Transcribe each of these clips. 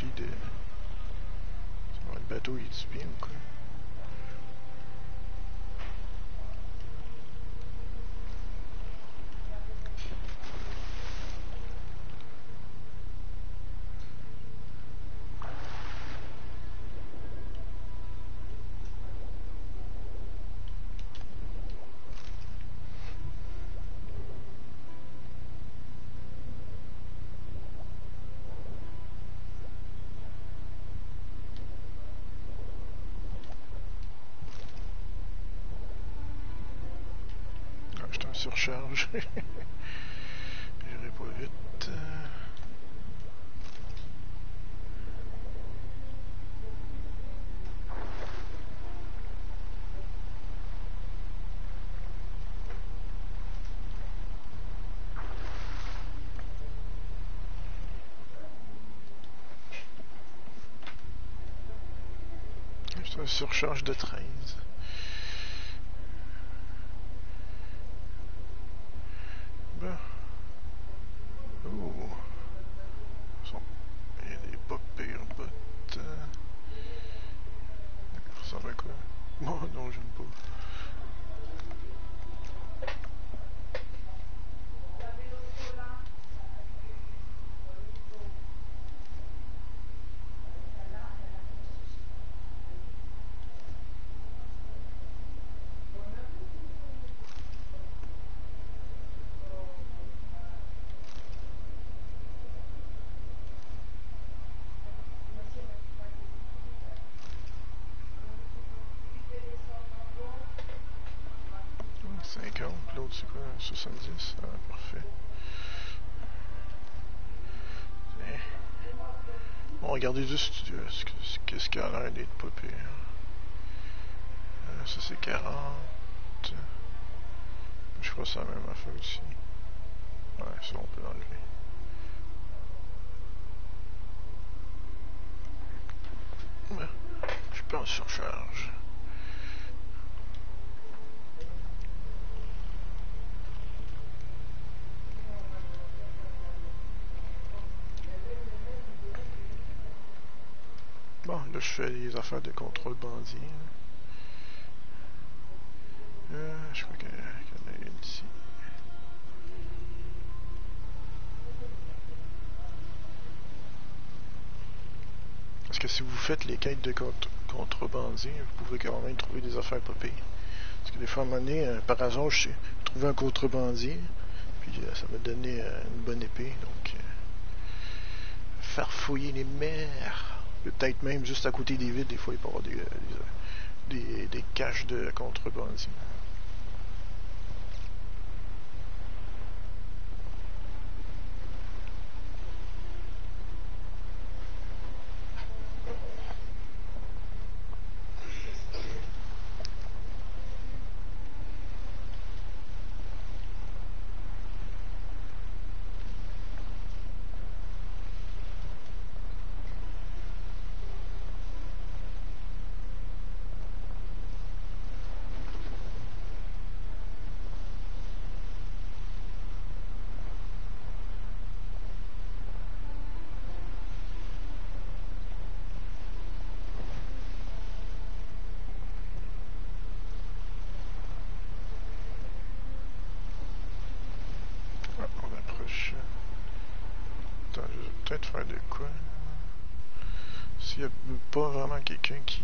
rempli de... Le bateau, il quoi? Surcharge. J'irai pas vite. Surcharge de 13. c'est quoi 70 ah, Parfait. Bon, regardez juste qu'est-ce qu'il a l'air d'être pas pire. Euh, ça c'est 40. Je crois que c'est la même affaire aussi. Ouais, ça on peut l'enlever. je peux en surcharge. Je fais les affaires de contrôle. Euh, je crois qu'il y en a une ici. Parce que si vous faites les quêtes de contrebandier, vous pouvez quand même trouver des affaires pas. Parce que des fois, à un moment donné, euh, par hasard, j'ai trouvé un contrebandier, puis euh, ça m'a donné une bonne épée. Donc, faire fouiller les mers. Peut-être même juste à côté des villes, des fois, il peut y avoir des, des, des, des caches de contrebande. peut-être faire de quoi. S'il n'y a pas vraiment quelqu'un qui...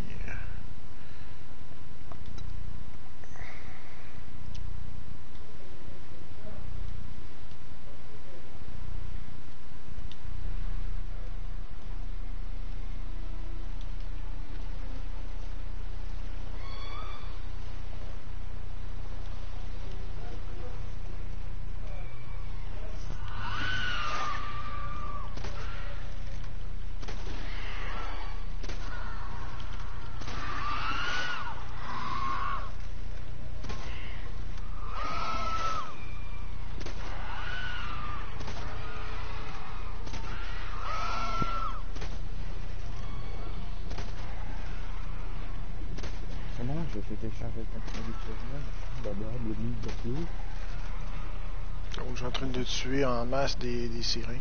Donc, je suis en train de tuer en masse des, des sirènes.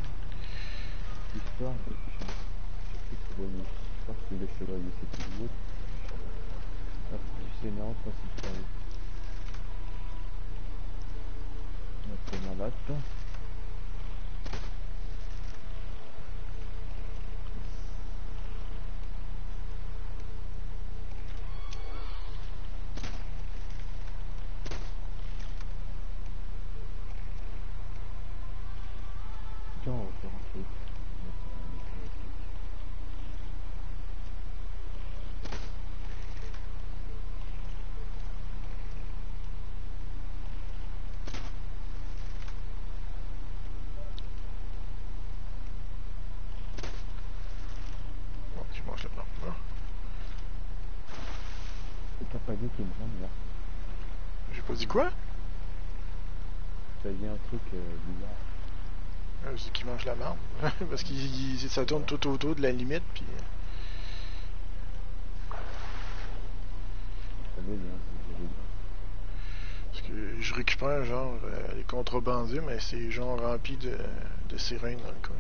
Je pense que les chevaliers c'est pas malade on va faire un truc. On va faire un automatique. Bon, je mange la lampe là. Et T'as pas dit qu'il me rend là. J'ai pas dit quoi? T'as dit un truc euh, bizarre. Euh, Je dis qu'il mange la marde. Parce que ça tourne tout autour de la limite, puis... euh. Parce que je récupère, genre, euh, les contrebandiers, mais c'est genre rempli de, de sirènes dans le coin.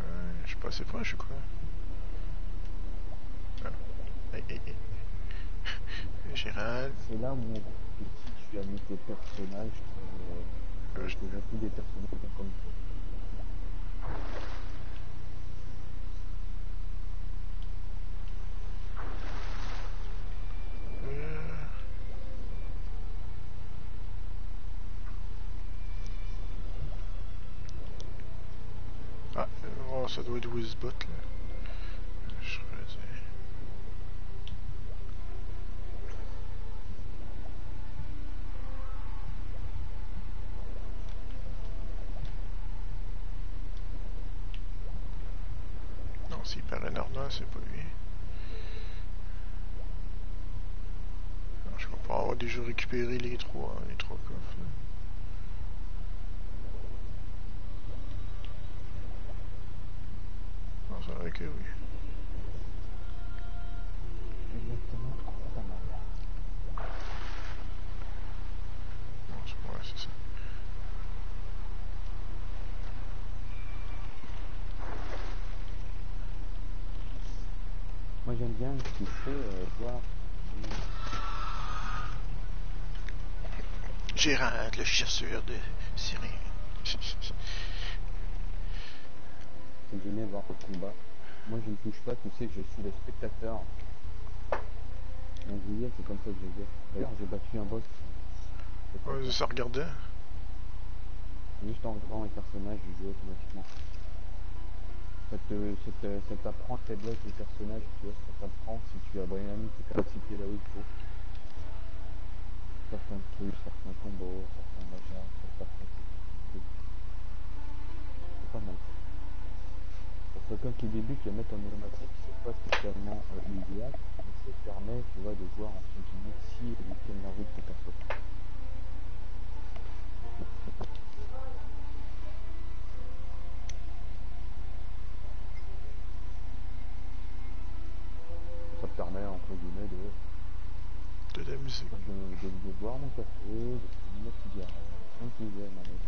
Ouais, je suis pas assez proche ou quoi? Ah. Hey, hey, hey. Gérald. C'est là où mon petit, tu as mis tes personnages, euh, Euh, je- tes atouts des personnages comme ça. Euh. Ah, oh, ça doit être Wizbot là. Je pourrais dire. Non, s'il paraît Nardin, c'est pas lui. Non, je vais pas avoir déjà récupéré les trois, les trois coffres. là. Non, c'est vrai que oui. Exactement, pas mal. Non, c'est ouais, c'est ça. Bien qu'il fait, euh, voir. Gérard, le chasseur de sirènes. C'est bien voir le combat. Moi je ne touche pas, tu sais que je suis le spectateur. En juillet, c'est comme ça que je vais. D'ailleurs, j'ai battu un boss. Ouais, ça. ça regardait. Juste en regardant les personnages, je joue automatiquement. Ça te, ça te, ça t'apprend la faiblesse des personnages, tu vois, ça t'apprend si tu as vraiment mis tes capacités là où il faut. Certains trucs, certains combos, certains machins, certains trucs. C'est pas mal. Pour quelqu'un qui débute, le mettre en automatique, c'est pas spécialement euh, l'idéal, mais ça permet, tu vois, de voir en continu si il la route de perso. Permet, entre guillemets, de, De la musique. de, de, de boire mon café, de fumer ma cigarette, tranquille, manette.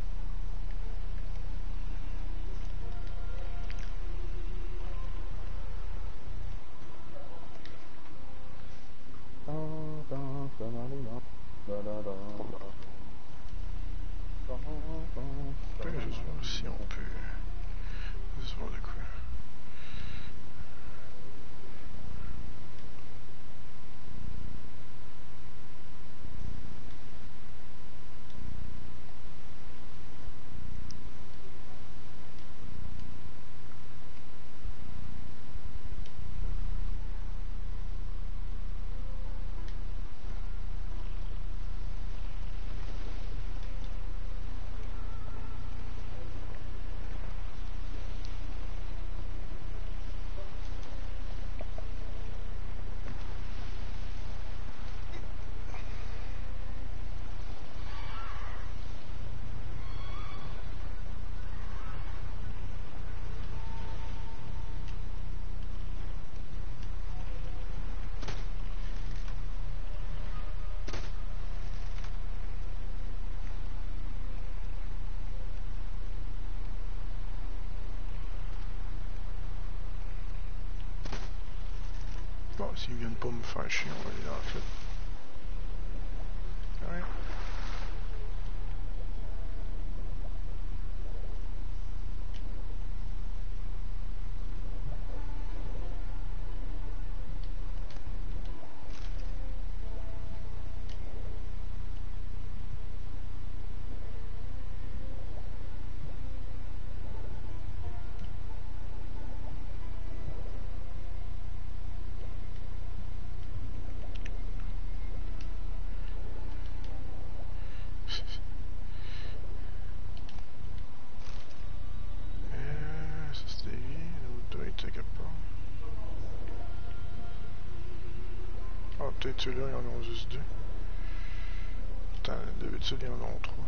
Je peux juste voir si on peut. Juste voir de quoi. S'ils viennent pas me faire chier, on va aller. Peut-être ceux-là, ils en ont juste deux. D'habitude, ils en ont trois.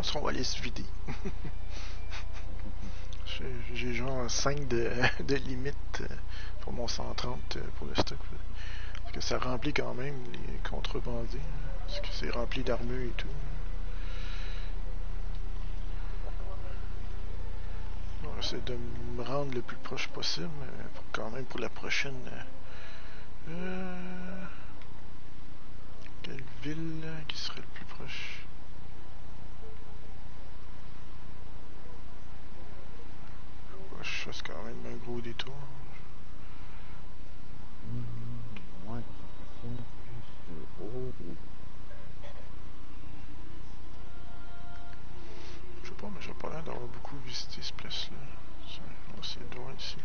Pense qu'on va aller se vider. J'ai genre 5 de, de limite euh, pour mon 130 euh, pour le stock. Parce que ça remplit quand même les contrebandiers. hein. Parce que c'est rempli d'armure et tout. On va essayer de me rendre le plus proche possible, pour- quand même pour la prochaine. euh, quelle ville qui serait le plus proche Faut que Je fasse quand même un gros détour. Mmh, moins de 65 plus euros. Je sais pas, mais j'ai pas l'air d'avoir beaucoup visité ce place-là. On va essayer de voir ici.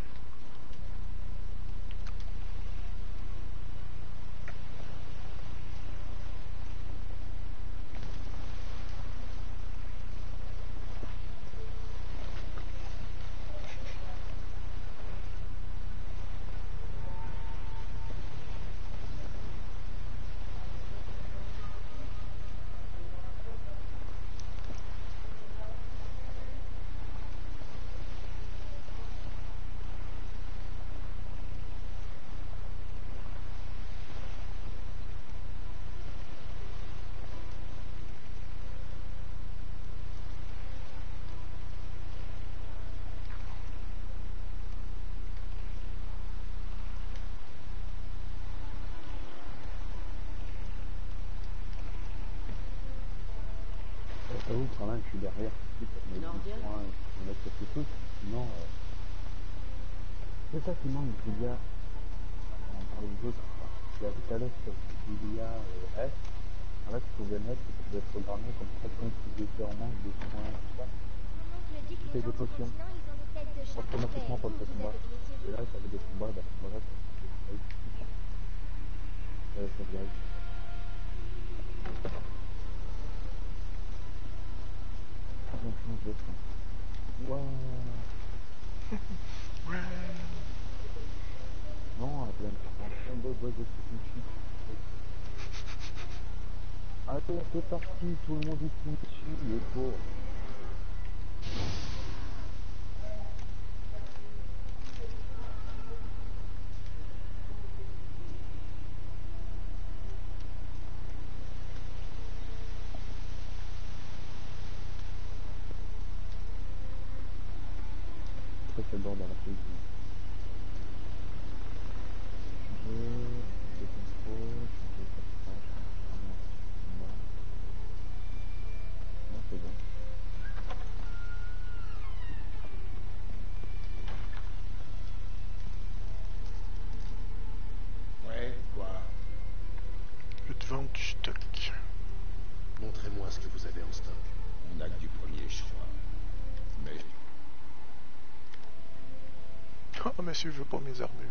Monsieur, je veux pas mes armures.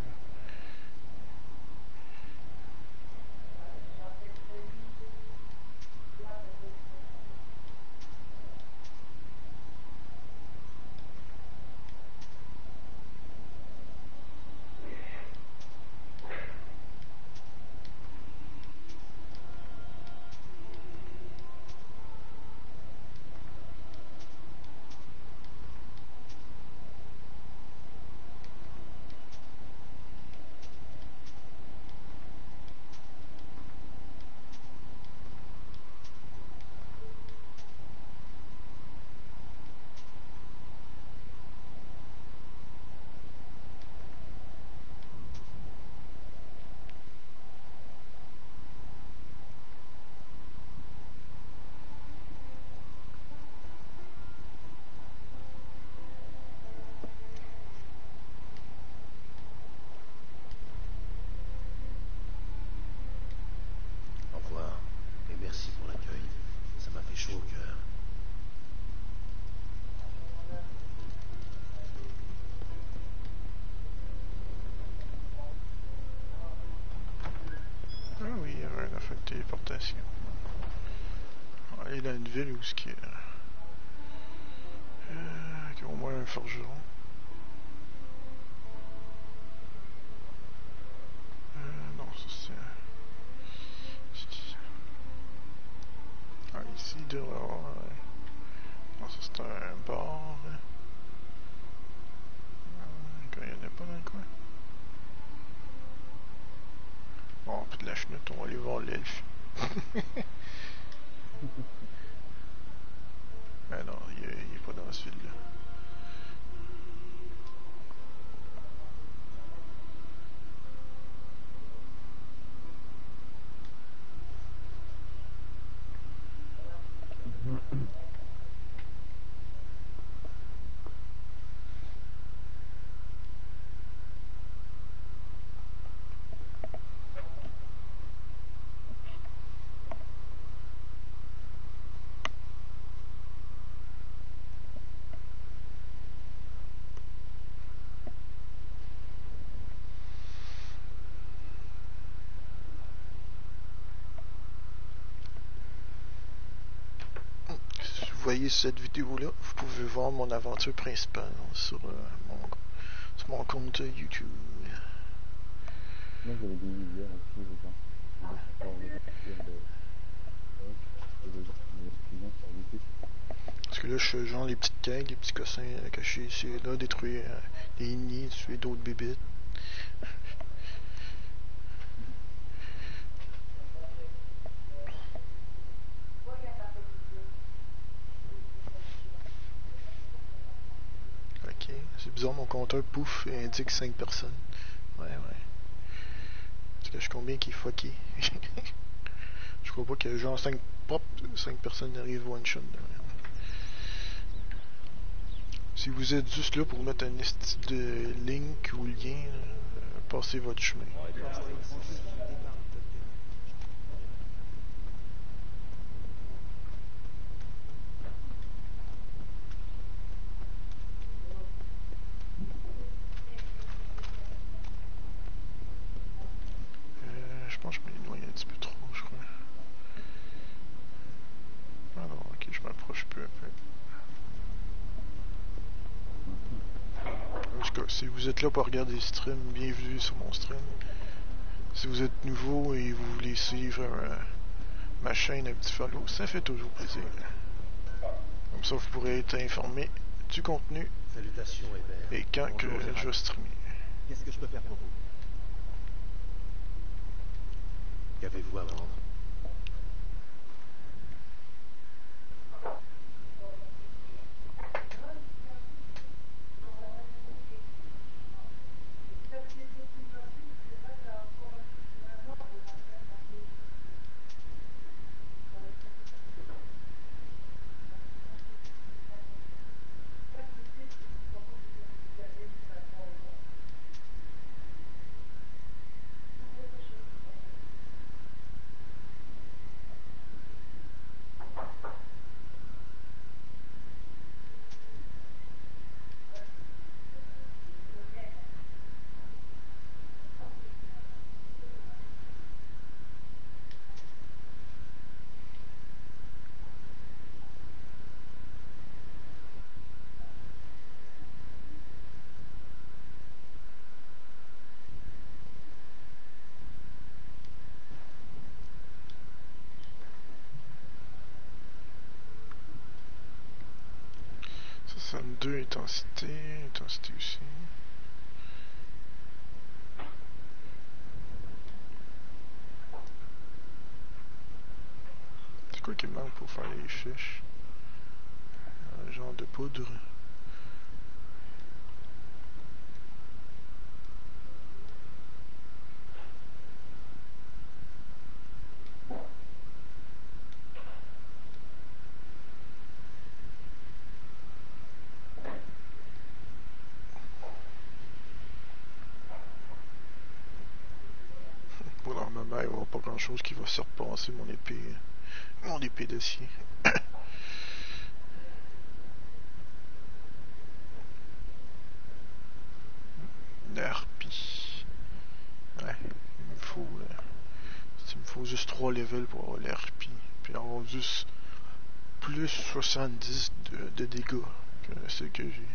fait de téléportation. Aller dans une ville où ce qui est. Euh, a au moins un forgeron. Euh, non, ça c'est. c'est- Ah, ici, il devrait y avoir. euh, Non, ça c'est un bar. hein. Euh, Quand il n'y en a pas dans le coin. Bon, puis de la chenoute, on va aller voir l'elfe. Mais non, il est, il est pas dans ce ville-là. Voyez cette vidéo-là, vous pouvez voir mon aventure principale sur, euh, mon, sur mon compte YouTube. Moi j'avais des. Je. Parce que là, je fais genre les petites cagues, les petits cossins euh, cachés ici et là, détruire euh, des nids, tuer d'autres bébites. Ok, c'est bizarre, mon compteur pouf et indique 5 personnes. Ouais, ouais. Parce que je combien qui est fucké? je crois pas que genre 5 pop, 5 personnes arrivent one shot. Si vous êtes juste là pour mettre un esti de link ou lien, euh, passez votre chemin. Euh, je pense que je m'ai éloigné un petit peu trop, je crois. Ah non, ok, je m'approche peu à peu. En tout cas, si vous êtes là pour regarder le stream, bienvenue sur mon stream. Si vous êtes nouveau et vous voulez suivre euh, ma chaîne, un petit follow, ça fait toujours plaisir. Comme ça, vous pourrez être informé du contenu et quand que je vais streamer. Qu'est-ce que je peux faire pour vous? Qu'avez-vous à vendre? Deux intensité, intensité aussi. C'est quoi qui manque pour faire les fiches? Un genre de poudre. Pour leur moment, il va y avoir pas grand chose qui va surpasser mon épée. Mon épée d'acier. Une harpie. Ouais, il me faut. euh, il me faut juste 3 levels pour avoir l'RP. Puis avoir juste plus 70 de, dégâts que ce que j'ai.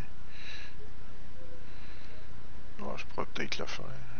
Ah, je pourrais peut-être le faire.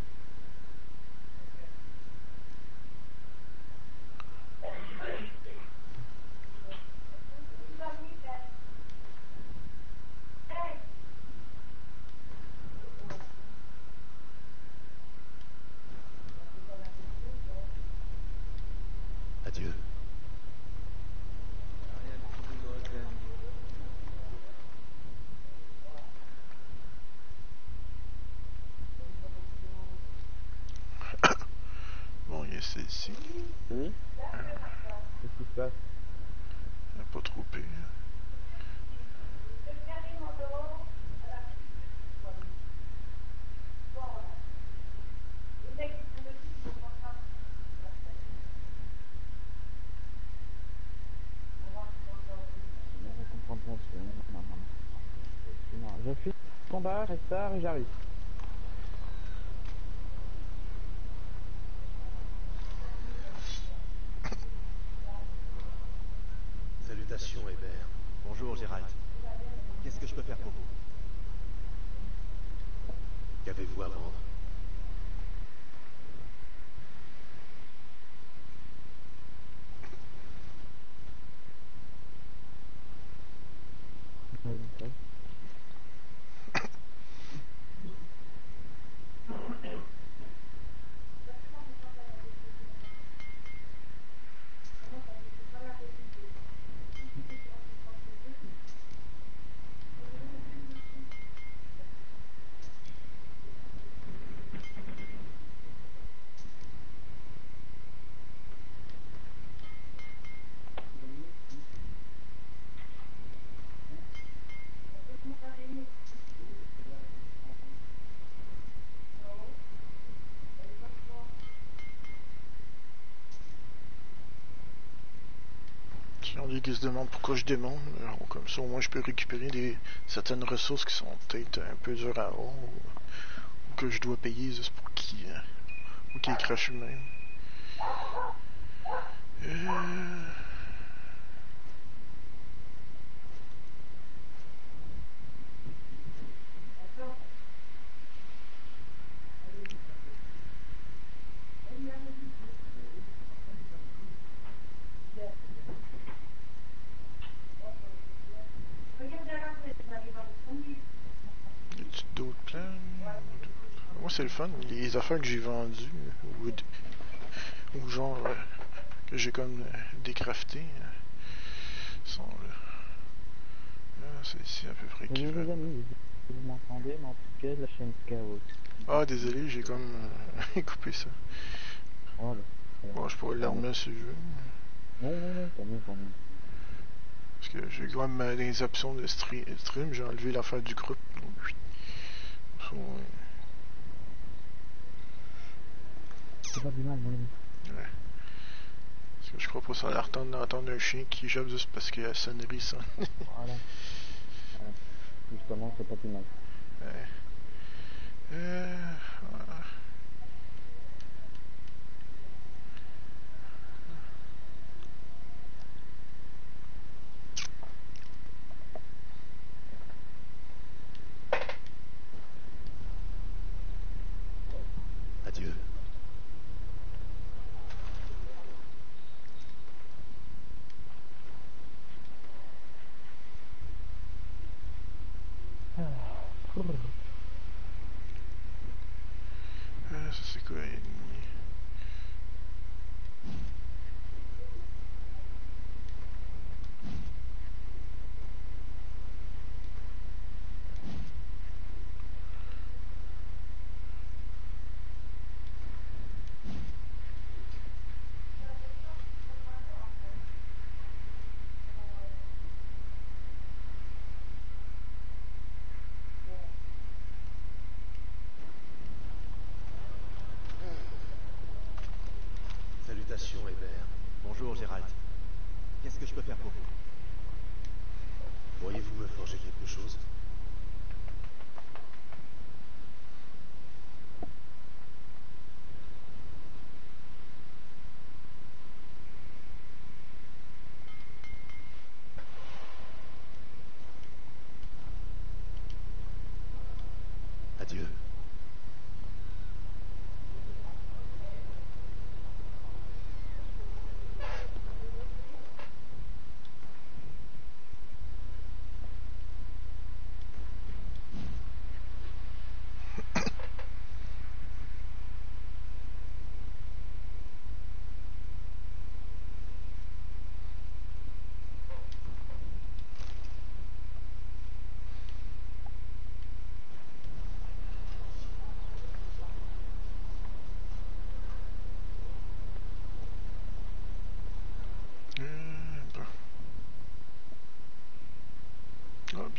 A celle-ci. Oui Qu'est-ce qui se passe? Pas trop pire. Je le combat, reste tard et j'arrive. Salutations, Hébert. Bonjour, Gérald. Qu'est-ce que je peux faire pour vous Qu'avez-vous à vendre Vas-y, fais. Qui se demandent pourquoi je demande. Comme ça, au moins, je peux récupérer des, certaines ressources qui sont peut-être un peu dures à avoir ou, que je dois payer juste pour qu'ils euh, ou qu'ils crachent eux-mêmes. Euh, y a-t-il d'autres plans Moi, c'est le fun. Les affaires que j'ai vendues ou, ou genre euh, que j'ai comme euh, décrafté euh, sont là. Ah, c'est ici à peu près qui les amis, vous m'entendez, mais en tout cas, la chaîne Chaos. Ah, désolé, j'ai comme euh, coupé ça. Voilà. Bon, je pourrais le remettre si je veux. Non, non, non, tant mieux, tant mieux. Parce que j'ai quand même euh, dans les options de stre- stream, j'ai enlevé l'affaire du groupe. Donc, oui. So, euh, C'est pas du mal, mon ami. ouais. Parce que je crois pas ça leur tente d'entendre un chien qui jappe juste parce que la sonnerie sonne. Voilà. Voilà. Justement, c'est pas plus mal. Ouais. Euh, voilà. Euh,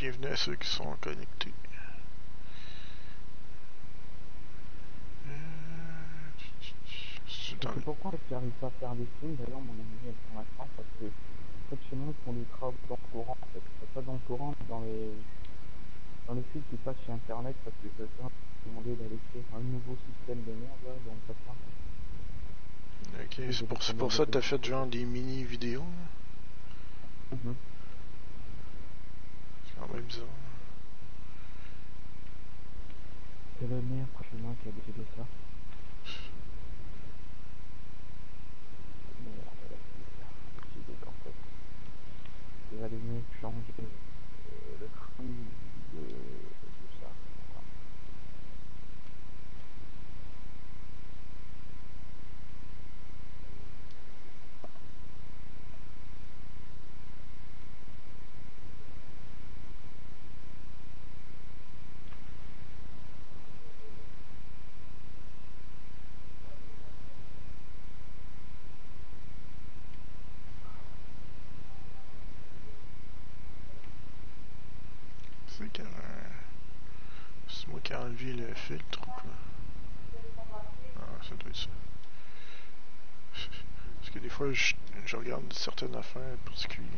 bienvenue à ceux qui sont connectés. Euh, pourquoi fait, j'arrive pas à faire des streams, d'ailleurs mon ami est pour l'instant, parce que en fait, chez ils font des travaux dans le courant, en fait. Pas dans le courant, mais dans les dans les fils qui passent chez internet, parce que quelqu'un m'a demandé d'aller faire un nouveau système de merde là, donc ça prend. Ok, c'est pour, pour ça que t'as fait genre des mini vidéos. là. Mhm. C'est quand même bizarre. C'est le maire prochainement qui a décidé ça. Il allait mieux changer euh, le prix de, de ça. Voilà. C'est quand C'est moi qui ai enlevé le filtre ou quoi? Ah, ça doit être ça. Parce que des fois, je, regarde certaines affaires particulières.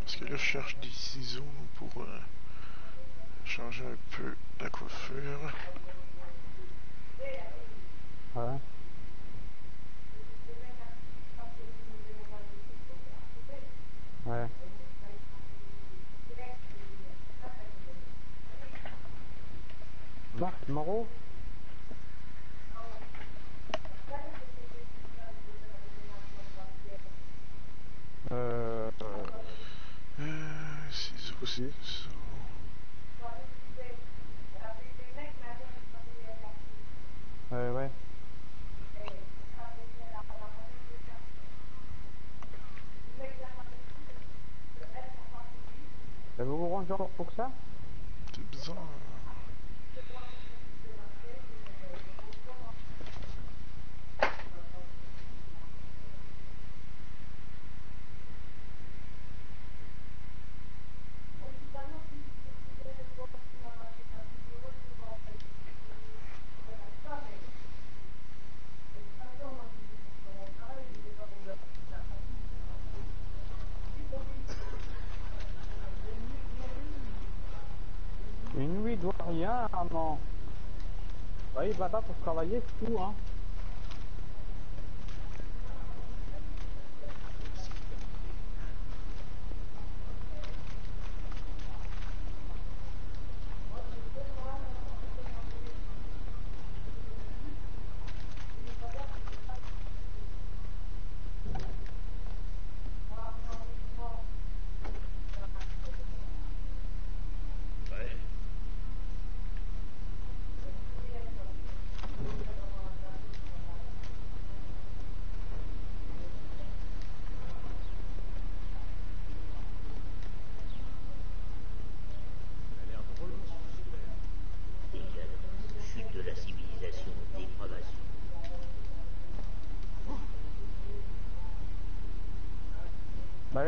Parce que là, je cherche des ciseaux pour euh, changer un peu la coiffure. Ouais. Ouais. Marc Moreau Euh... euh 606. Ça vous rendre encore pour ça? Bizarre. Une nuit doit rien, non. Ouais, il va pas pour travailler, tout, hein.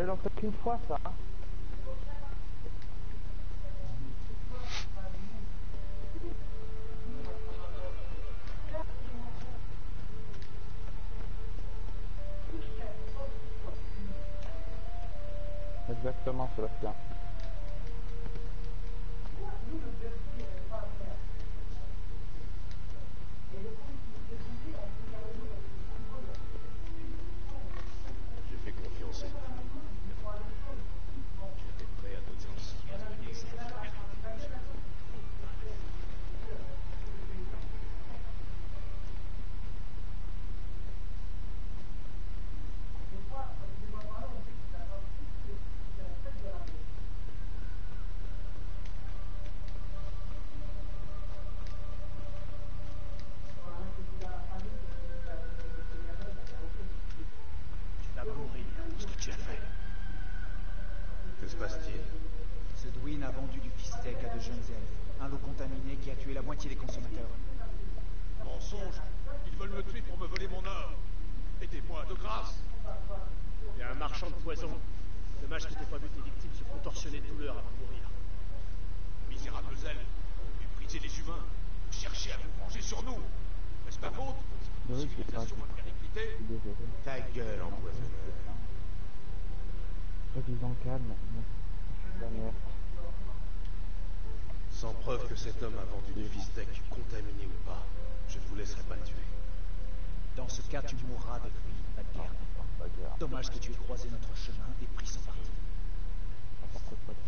L'en faire qu'une fois, ça. La. Sans preuve que cet homme a vendu du beefsteak, contaminé ou pas, je ne vous laisserai pas le tuer. Dans ce cas, tu mourras de lui, pas de guerre. Pas de guerre. Dommage que tu aies croisé notre chemin et pris son parti.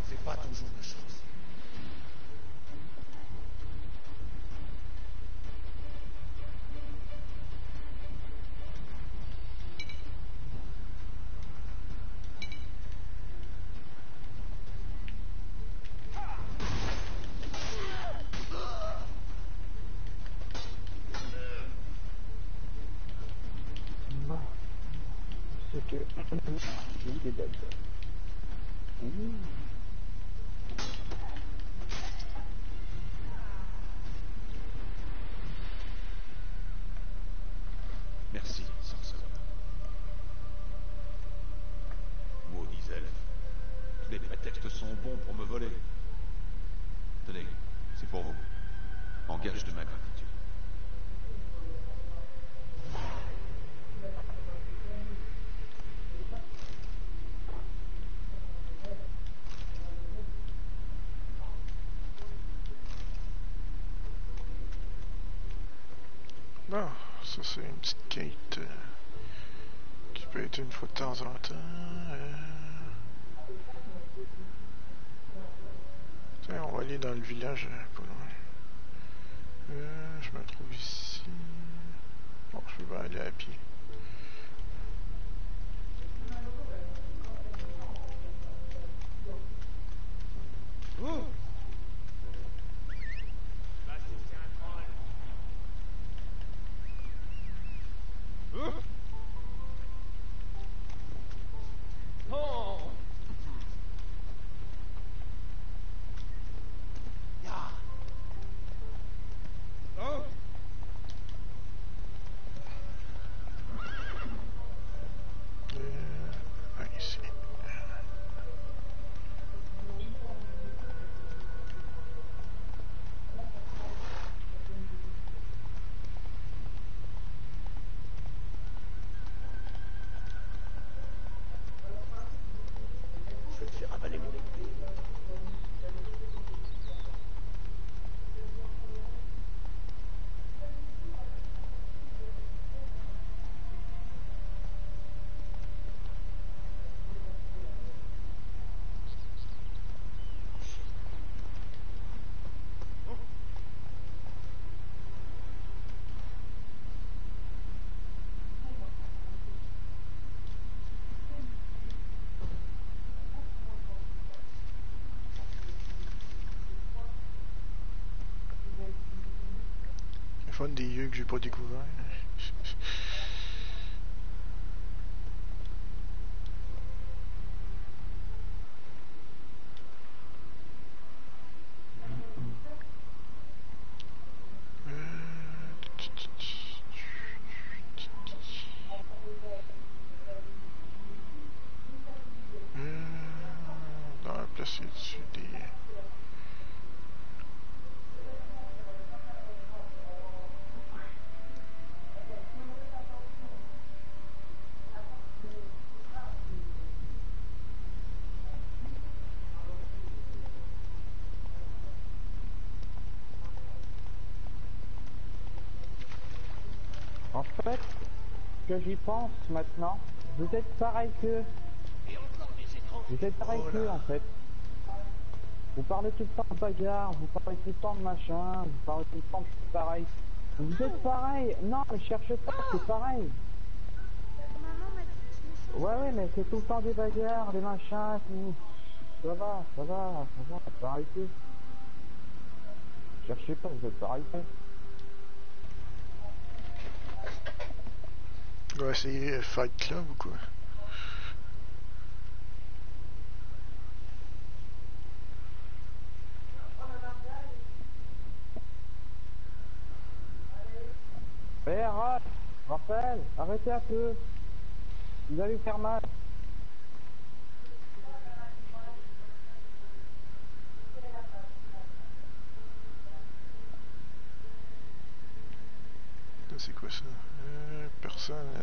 C'est pas toujours de chance. Bon, ça c'est une petite quête euh, qui peut être une fois de temps en temps. euh. Tiens, on va aller dans le village euh, pas loin. Je me trouve ici. Bon, je pas aller à pied. Euh, des yeux que j'ai pas découvert. Que j'y pense maintenant, vous êtes pareil que... Vous êtes pareil Oh que, en fait. Vous parlez tout le temps de bagarre, vous parlez tout le temps de machin, vous parlez tout le temps de trucs pareils. Vous êtes pareil. Non, mais cherchez pas, c'est pareil. Que Ouais, ouais, mais c'est tout le temps des bagarres, des machins, tout. Ça va, ça va, ça va, faut arrêter. Cherchez pas, vous êtes pareil que. On va essayer Fight Club ou quoi. Eh, arrête Raphaël, arrêtez un peu. Vous allez vous faire mal. C'est quoi ça? À.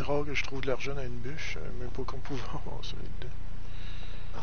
C'est rare que je trouve de l'argent dans une bûche, euh, même pas qu'on pouvait avoir ça dedans. Ah,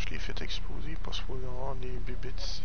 je l'ai fait exploser parce qu'il faut y avoir des bébites ici.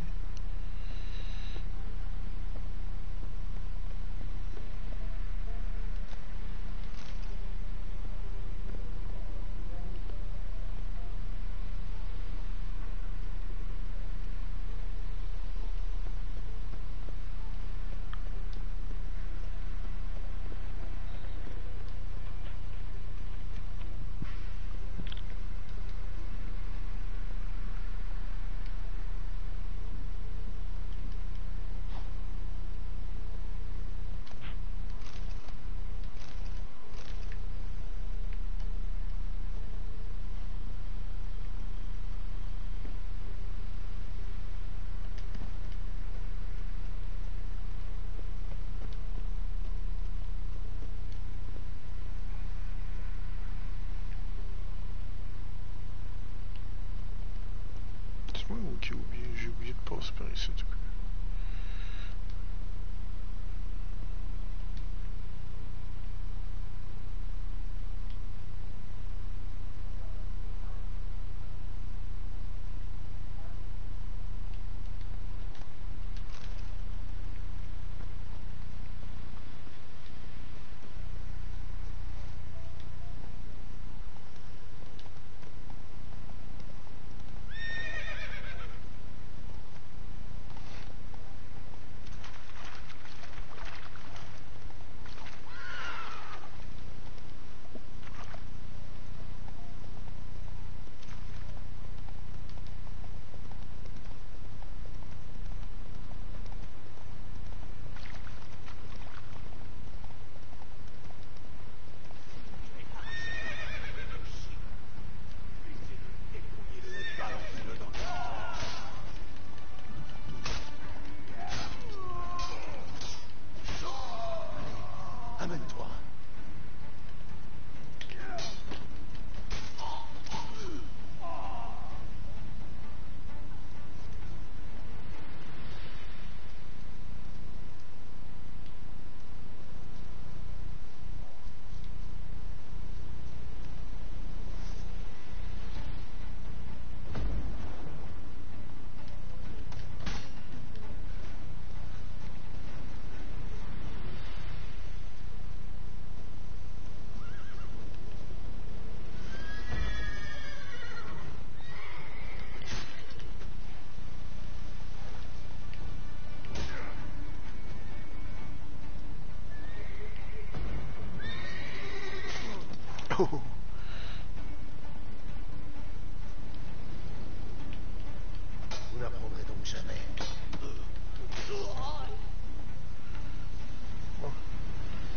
Jamais.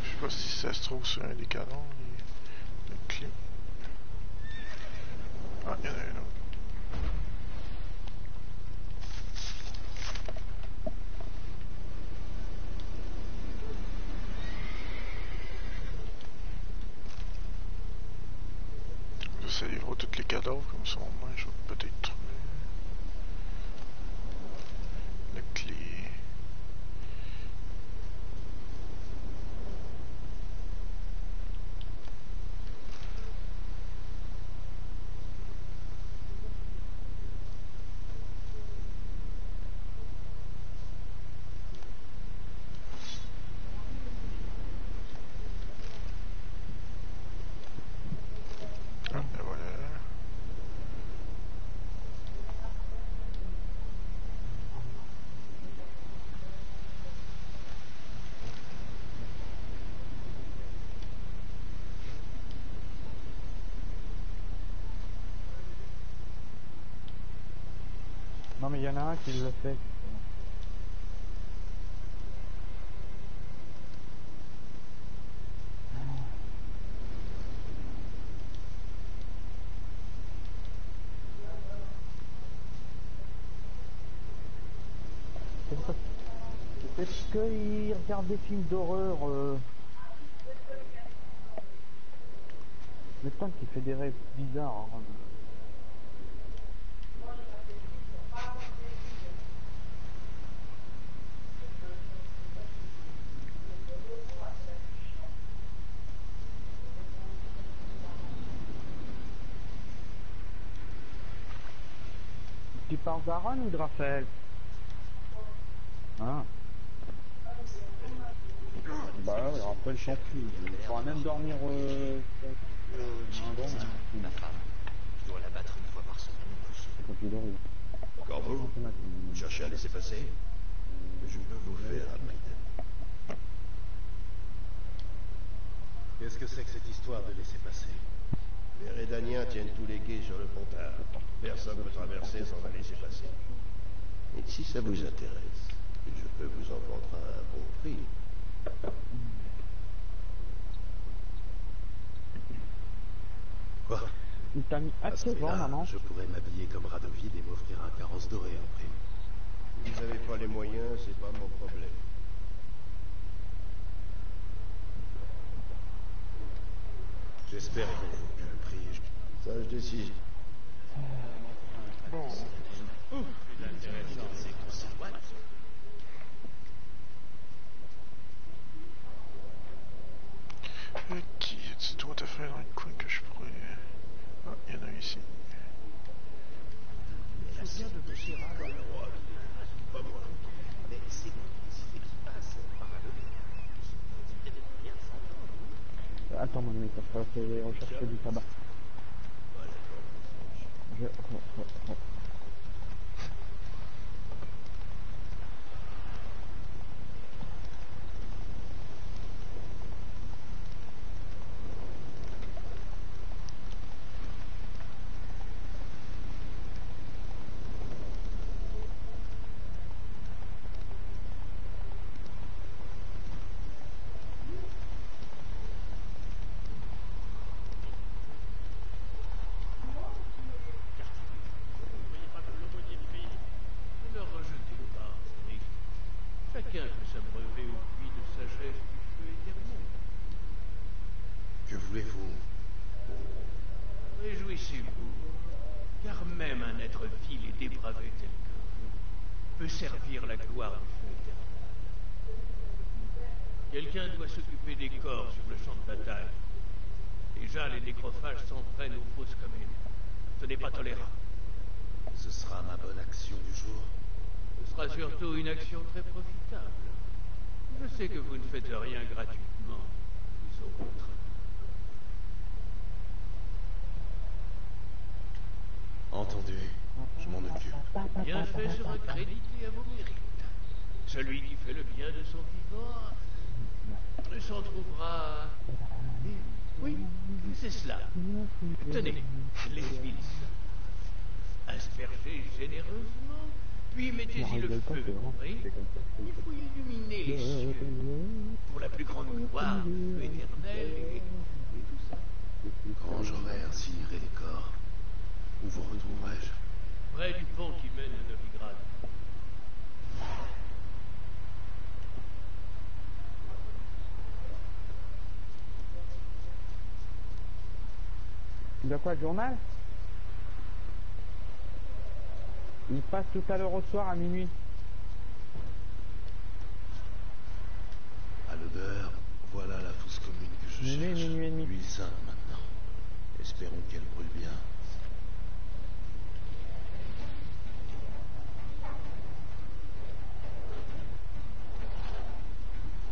Je sais pas si ça se trouve sur un des canons, les... le. Ah, il y en a un autre. De voir tous les cadavres, comme ça au moins je vais peut-être trouver la clé. Ah, ben voilà. Non mais il qui l'a fait. Est-ce qu'il regarde des films d'horreur euh... Le temps qui fait des rêves bizarres. hein. D'Aaron ou de Raphaël Ah. Bah ouais, Raphaël chante plus. Il pourra même dormir euh, euh, un hein. Ma femme. Je dois la battre une fois par semaine. Quand il- Corbeau, vous cherchez à laisser passer Je peux vous faire rapide. Qu'est-ce que c'est que cette histoire de laisser passer? Les Rédaniens tiennent tous les quais sur le pontard. Personne ne peut traverser sans un laisser passer. Et si ça vous intéresse, je peux vous en vendre à un bon prix. Quoi? Il t'a mis À à ce quel vent, prix-là, maman je pourrais m'habiller comme Radovid et m'offrir un carrosse doré en prime. Si vous n'avez pas les moyens, c'est pas mon problème. J'espère vaut mieux le prix. Ça, je décide. Bon, qu'on s'éloigne. ok, dans le coin que je pourrais. Ah, il y en a un ici. Mais c'est ce qui passe par là. Attends, mon ami, parce que c'est rechercher du tabac. Je... re- re- re- N'oubliez pas que l'aumônier du pays Ne leur rejetez pas, Rick. Chacun peut s'abreuver au puits de sagesse du feu éternel. Que voulez-vous Réjouissez-vous, car même un être vil et dépravé tel que vous servir la gloire du feu éternel. Quelqu'un doit s'occuper des corps sur le champ de bataille. Déjà, les nécrophages s'en prennent aux fausses communes. Ce n'est pas tolérable. Ce sera ma bonne action du jour. Ce sera surtout une action très profitable. Je sais que vous ne faites rien gratuitement, vous autres. Entendu. Je m'en occupe. Bien fait sera crédité à vos mérites. Celui qui fait le bien de son vivant s'en trouvera... Oui, c'est cela. Tenez, les huiles. Aspergez généreusement, puis mettez-y le feu, compris Il faut illuminer les cieux pour la plus grande gloire de éternel et, et tout ça. Quand j'aurai incinéré les corps, où vous retrouverai-je? Près du pont qui mène à Novigrad. De quoi le journal? Il passe tout à l'heure au soir à minuit. À l'odeur, voilà la fosse commune que je Minuit, cherche. minuit et demi. Sainte maintenant. Espérons qu'elle brûle bien.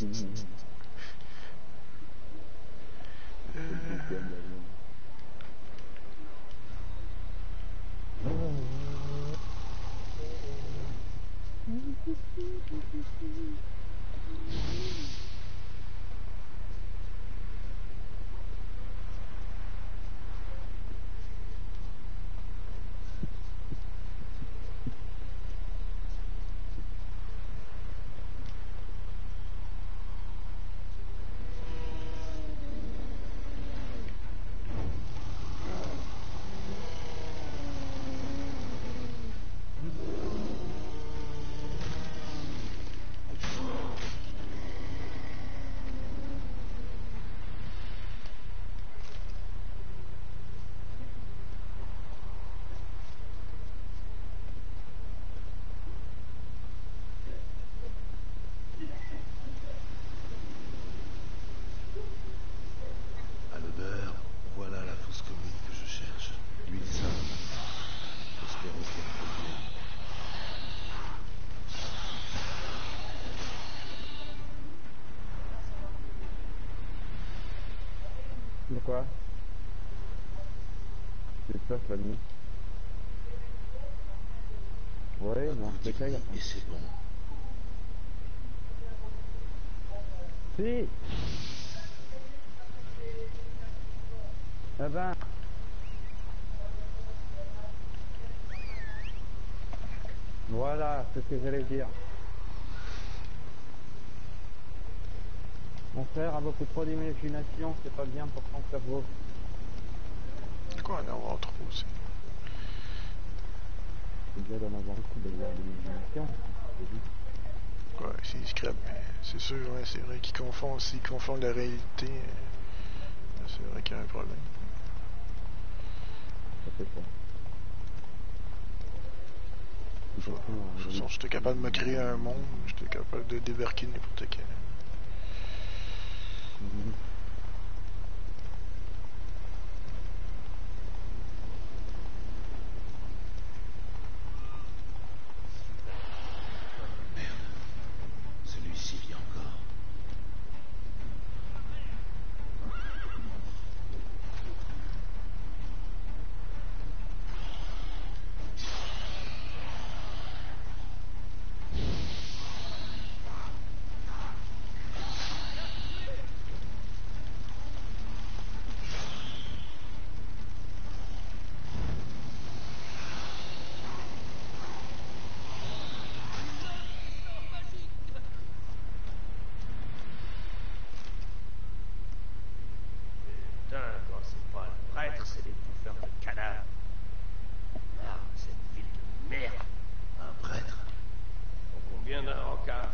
うん、う、C'est ça, la nuit. Ouais, c'est d'igni et c'est bon. Si Eh ben... Voilà, c'est ce que j'allais dire. Mon frère a beaucoup trop d'imagination, c'est pas bien pour son cerveau. De quoi en avoir trop aussi C'est bien d'en avoir beaucoup d'ailleurs c'est juste. Ouais, c'est mais c'est sûr, ouais, c'est vrai qu'ils confondent, s'ils confondent la réalité, euh, c'est vrai qu'il y a un problème. Ça fait ça. De toute façon, j'étais capable de me créer un monde, j'étais capable de débarquer n'importe quel. Mhm. Celui-ci vit encore. Putain, quand c'est pas le prêtre, c'est des bouffeurs de cadavres. Ah, cette ville de merde. Un prêtre Donc on vient d'un rencard.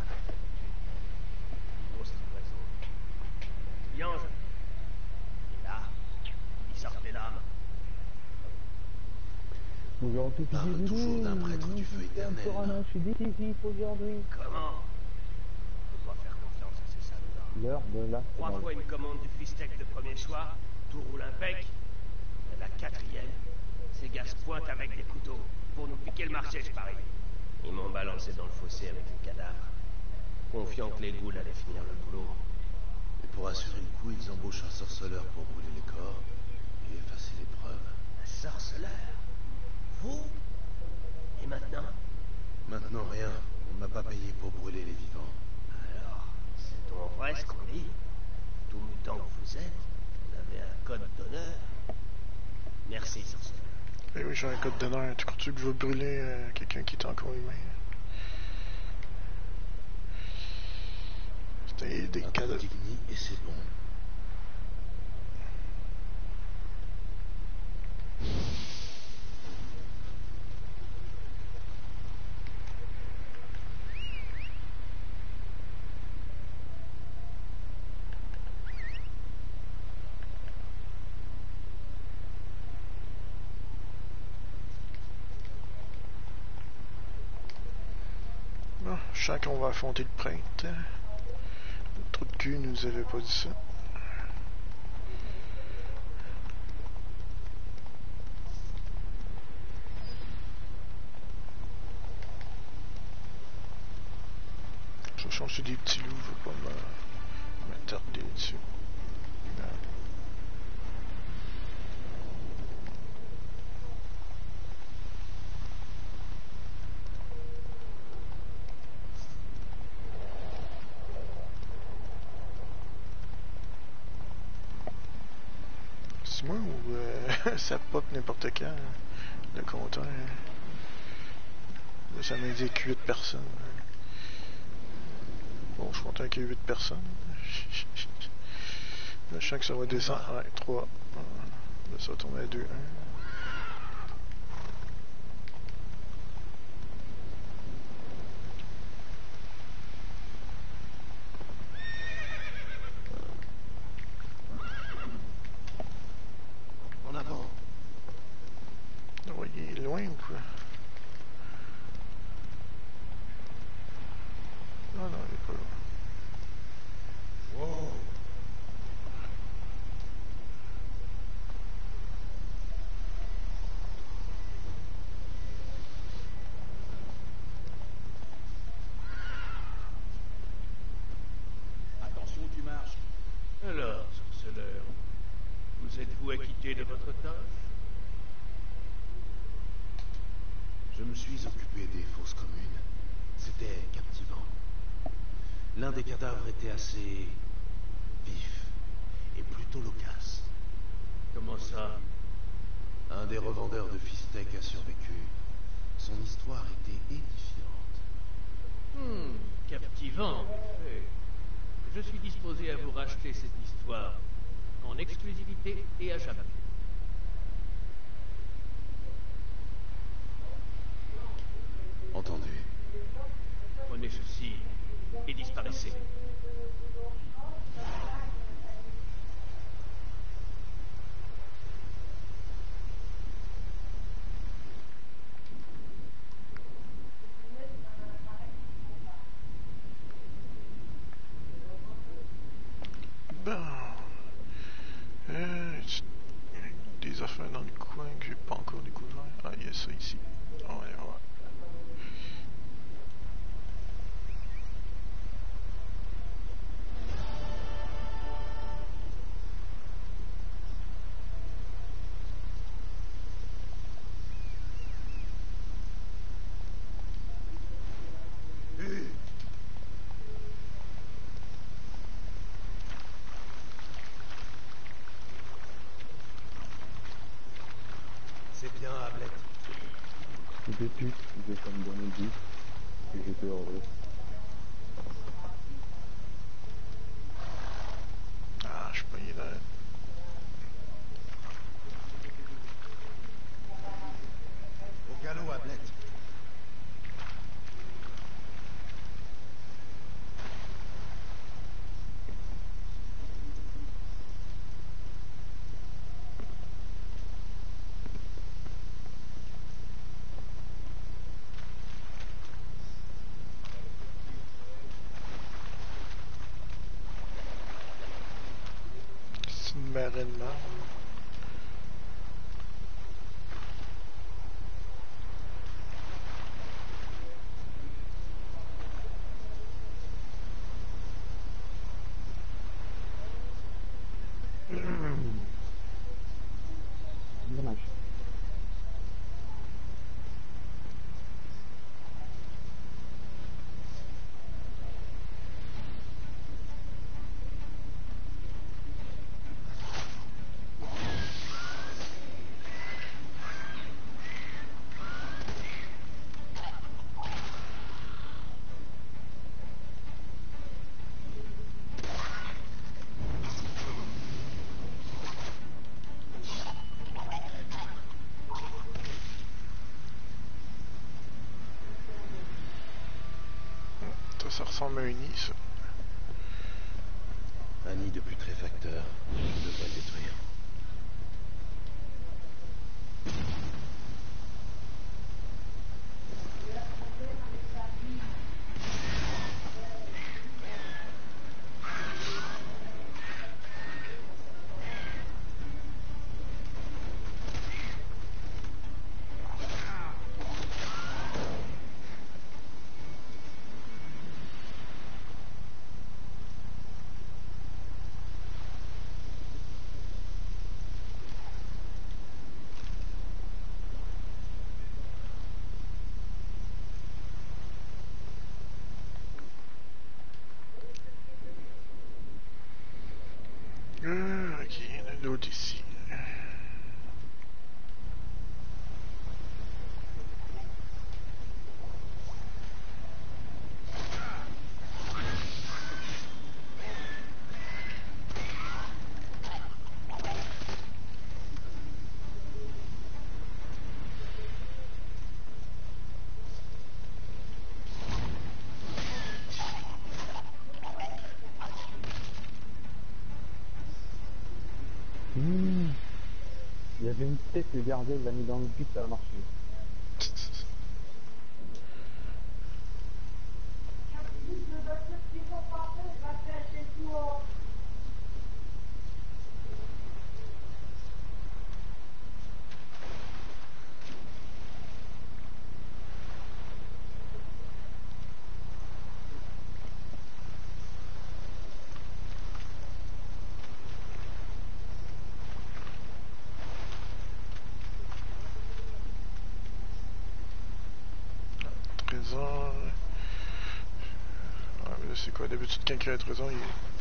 Parle de toujours d'un prêtre du feu éternel. Je suis décisif aujourd'hui. Comment? Faut pas faire confiance à ces salauds L'heure de la Trois fois une commande du Fistec le premier soir, tout roule impec. La quatrième, ces gars se pointent avec des couteaux pour nous piquer le marché, je parie. Ils m'ont balancé dans le fossé avec les cadavres, confiant que les ghouls allaient finir le boulot. Et pour assurer le coup, ils embauchent un sorceleur pour brûler les corps et effacer les preuves. Un sorceleur Vous Et maintenant Maintenant, rien. On ne m'a pas payé pour brûler les vivants. Alors, c'est donc vrai ce qu'on dit Tout mutant que vous êtes, vous avez un code d'honneur. Merci, sorceleur. Eh oui, j'ai un code d'honneur. Tu crois-tu que je vais brûler euh, quelqu'un qui est encore humain? C'était des. Digny et c'est bon. Sens qu'on va affronter le prêtre. Le trou de cul nous avait pas dit ça. Je vais chercher des petits loups, je vais pas m'attarder dessus. Non. C'est moi ou euh, ça pop n'importe quand, hein, le compteur. Là, ça m'indique 8 personnes. Bon, je suis content qu'il y ait 8 personnes. Je sens que ça va descendre. Ouais, 3. Là, ça va tourner à 2. 1. En avant. Ouais, il est loin ou quoi? Non, non, il est pas loin. Wow. Attention, tu marches. Alors, sorceleur, vous êtes-vous acquitté de votre tâche Je me suis occupé des fosses communes. C'était captivant. L'un des cadavres était assez vif et plutôt loquace. Comment ça Un des revendeurs de Fistec a survécu. Son histoire était édifiante. Hmm, captivant, en effet. Je suis disposé à vous racheter cette histoire en exclusivité et à jamais. Entendu. Prenez ceci et disparaissez. Bon. Euh, c'est- des affaires dans le coin que j'ai pas encore découvert. Ah, il y a ça ici. On va. Rinder. Ça, ça ressemble à un nid, de putréfacteur. Je devrais le détruire. Ah, ok, il y en a d'autres ici. Mmh. Il y avait une tête, le gardien il l'a mis dans le but, ça a marché. Trésor. Ah, mais là, c'est quoi D'habitude, quand il y a un trésor, il est.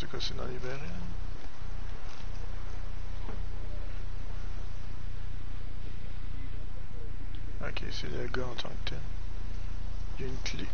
C'est quoi C'est dans les barils Ok, c'est le gars en tant que tel. Il y a une clé.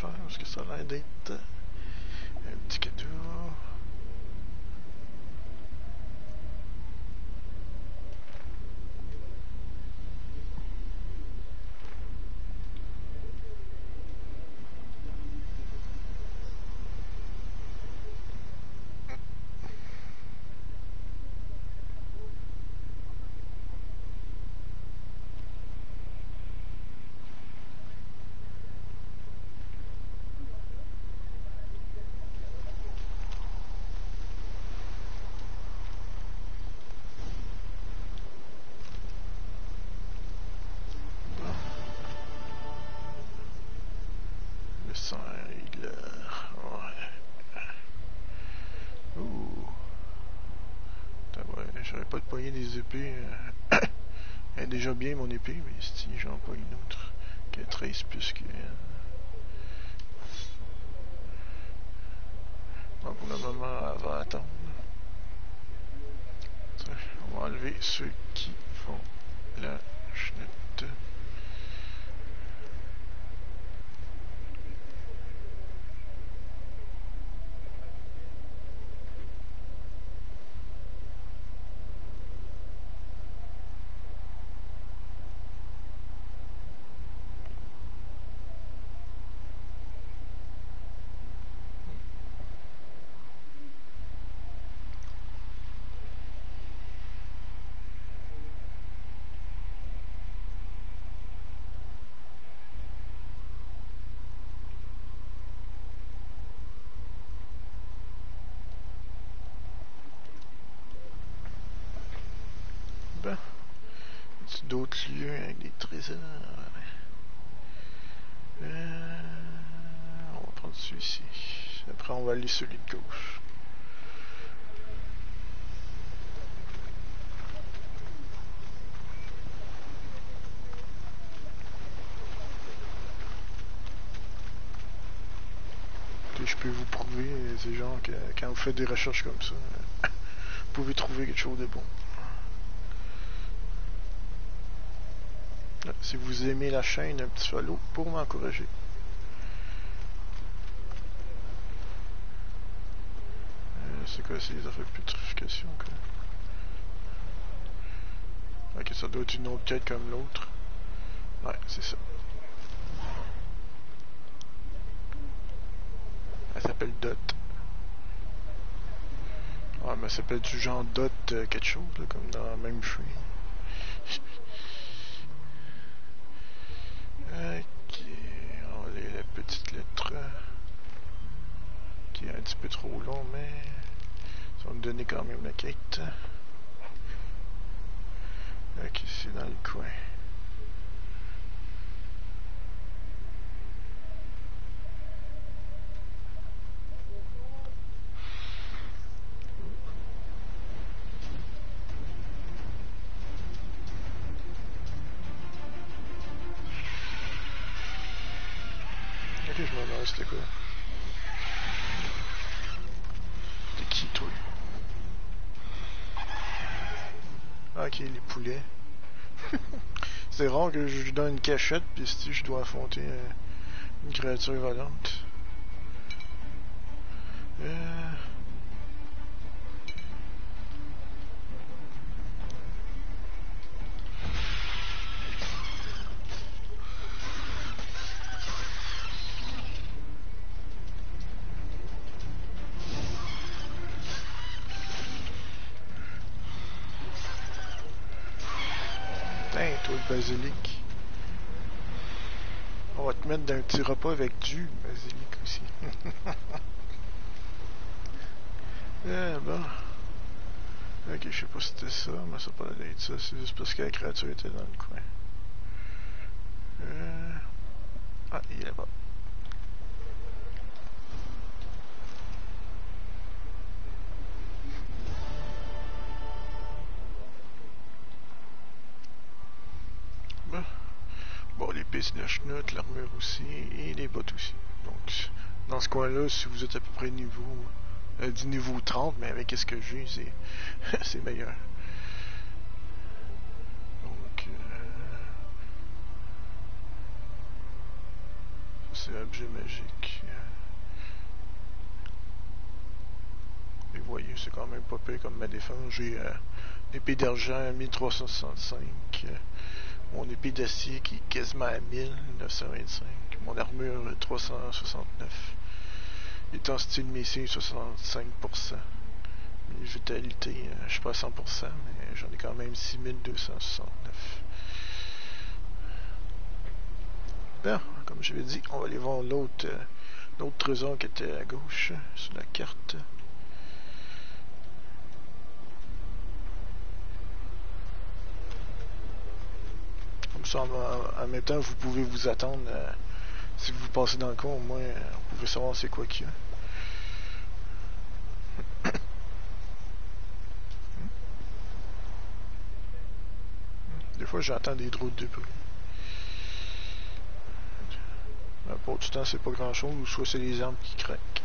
Ça que je vais si j'en pas une autre qui a 13 plus que. Donc pour le moment, elle va attendre. On va enlever ceux qui font la chenette. Ben, y a d'autres lieux avec des trésors? Euh, on va prendre celui-ci. Après, on va aller celui de gauche. Et je peux vous prouver, c'est genre que quand vous faites des recherches comme ça, vous pouvez trouver quelque chose de bon. Si vous aimez la chaîne, un petit follow pour m'encourager. Euh, c'est quoi, c'est les affaires de putrification, quoi. Ok, ça doit être une autre quête comme l'autre. Ouais, c'est ça. Elle s'appelle Dot. Ah, mais elle s'appelle du genre Dot euh, quelque chose, là, comme dans même Free. Ok, on va lire la petite lettre qui est un petit peu trop long, mais ça va me donner quand même la quête. Ok, c'est dans le coin. C'est rare que je lui donne une cachette, puis si je dois affronter euh, une créature volante. Euh... basilic. On va te mettre d'un petit repas avec du basilic aussi. eh bon. Ok, je sais pas si c'était ça, mais ça peut être ça. C'est juste parce que la créature était dans le coin. Euh... Ah, il est là-bas. Bon. L'épée c'est de la l'armure aussi, et les bottes aussi. Donc, dans ce coin-là, si vous êtes à peu près niveau euh, du niveau 30, mais avec ce que j'ai, c'est meilleur. Donc, euh, c'est objet magique. Et vous voyez, c'est quand même pas pire comme ma défense. J'ai euh, épée d'argent 1365. Mon épée d'acier qui est quasiment à 1925. Mon armure euh, 369. Étant style missile 65%. Mes vitalités, euh, je suis pas à 100%, mais j'en ai quand même 6269. Bon, comme je l'ai dit, on va aller voir l'autre euh, trésor qui était à gauche sur la carte. En, même temps, vous pouvez vous attendre. euh, si vous passez dans le coin, au moins, euh, vous pouvez savoir c'est quoi qu'il y a. fois, j'entends des drôles de bruit. La plupart du temps, c'est pas grand chose, ou soit c'est les armes qui craquent.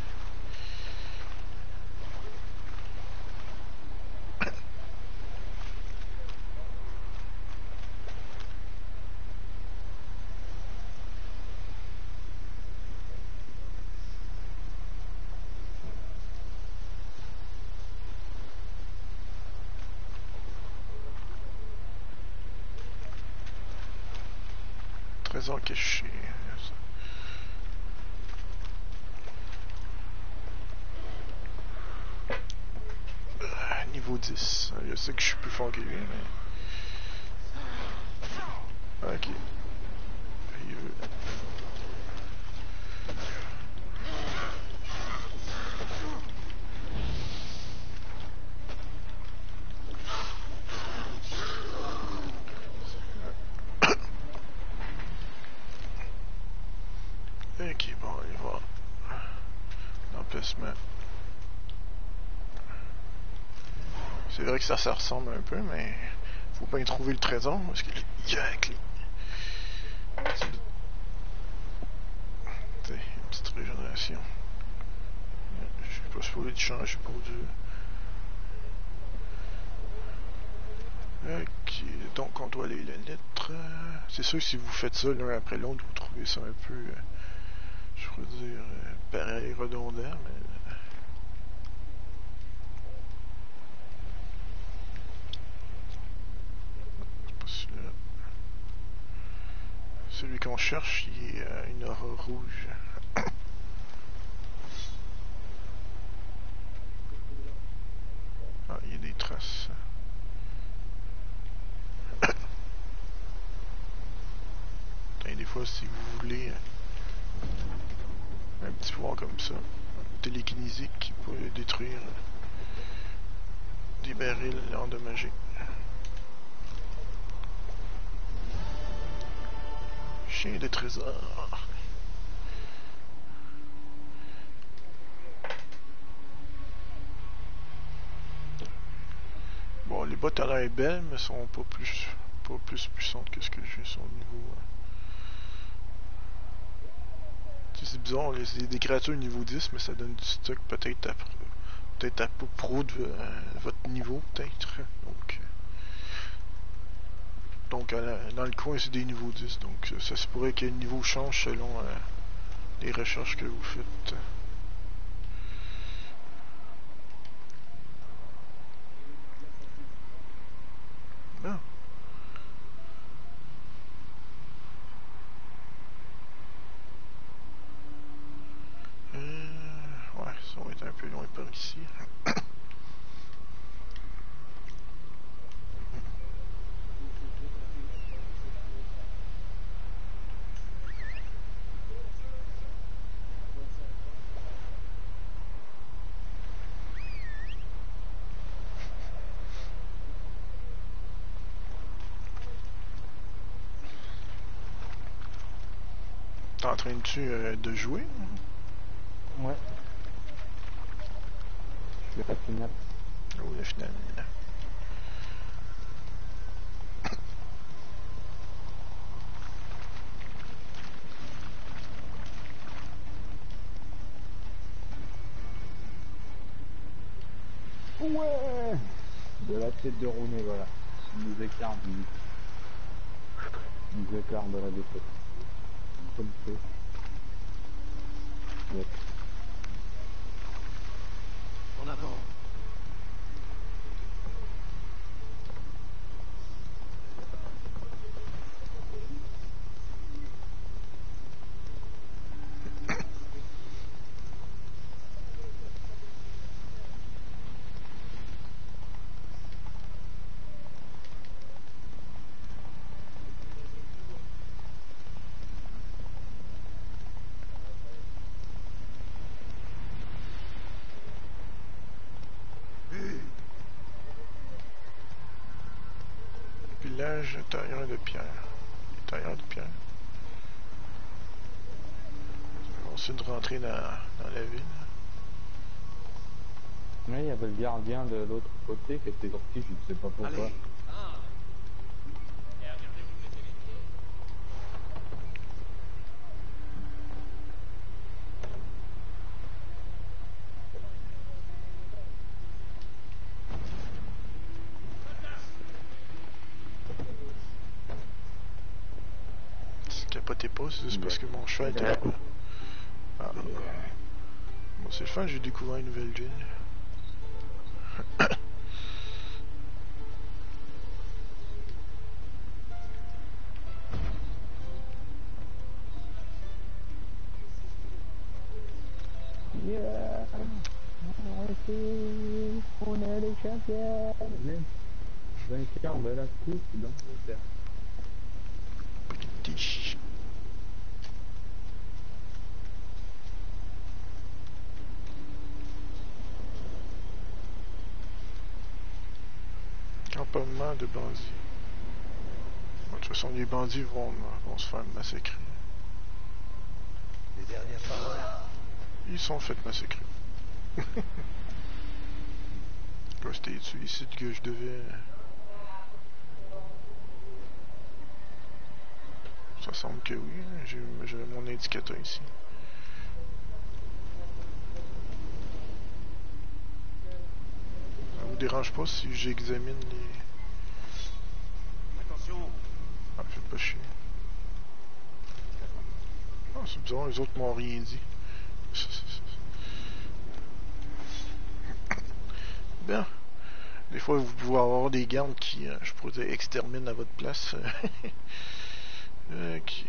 Trésor caché. Ah, Niveau 10. Je sais que je suis plus fort que lui, mais... Ok. Aïeux. Ok, bon, on y va. L'emplacement. C'est vrai que ça, ressemble un peu, mais faut bien trouver le trésor parce qu'il y a la clé. Une petite régénération. Je suis pas supposé de changer pour du. Ok, donc on doit aller la lettre. C'est sûr que si vous faites ça l'un après l'autre, vous trouvez ça un peu. euh, je pourrais dire euh, pareil, redondant, mais. Celui qu'on cherche, il est euh, une aura rouge. Ah, il y a des traces. Et des fois, si vous voulez un petit pouvoir comme ça, télékinésique qui peut détruire des barils endommagés. Chien de trésor. Bon, les bottes à l'air belles, mais sont pas plus, pas plus puissantes que ce que j'ai sur le niveau. sais, C'est bizarre, c'est des créatures niveau 10, mais ça donne du stock peut-être à, peut-être à pro de euh, votre niveau, peut-être. Donc, donc la- dans le coin, c'est des niveaux 10, donc euh, ça se pourrait que le niveau change selon euh, les recherches que vous faites. Euh, ouais, ça va être un peu loin par ici. En train de, jouer? Ouais. Je vais la finale. Oh, la finale. Ouais De la tête de Rooney, voilà. Il nous écarte du... Il nous écarte de la défaite. Comme ça. En avant. Village tailleur de pierre. Les tailleurs de pierre. On essaie de rentrer dans, dans la ville. Ouais, il y avait le gardien de l'autre côté qui était sorti, je ne sais pas pourquoi. Allez. capotez pas, c'est parce que mon cheval était là. Ah. Bon, c'est le fun, j'ai découvert une nouvelle ville. Yeah! On est les champions! Vainqueur de la coupe d'Angleterre. British. Campement de bandits. De toute façon, les bandits vont, vont se faire massacrer. Les dernières paroles? Ils sont fait massacrer. C'était ici que je devais? Ça semble que oui. J'ai j'ai mon indicateur ici. Ça vous dérange pas si j'examine les. Pas chier. Ah, c'est bizarre, les autres m'ont rien dit. Bien. Des fois, vous pouvez avoir des gardes qui, euh, je pourrais dire, exterminent à votre place. ok.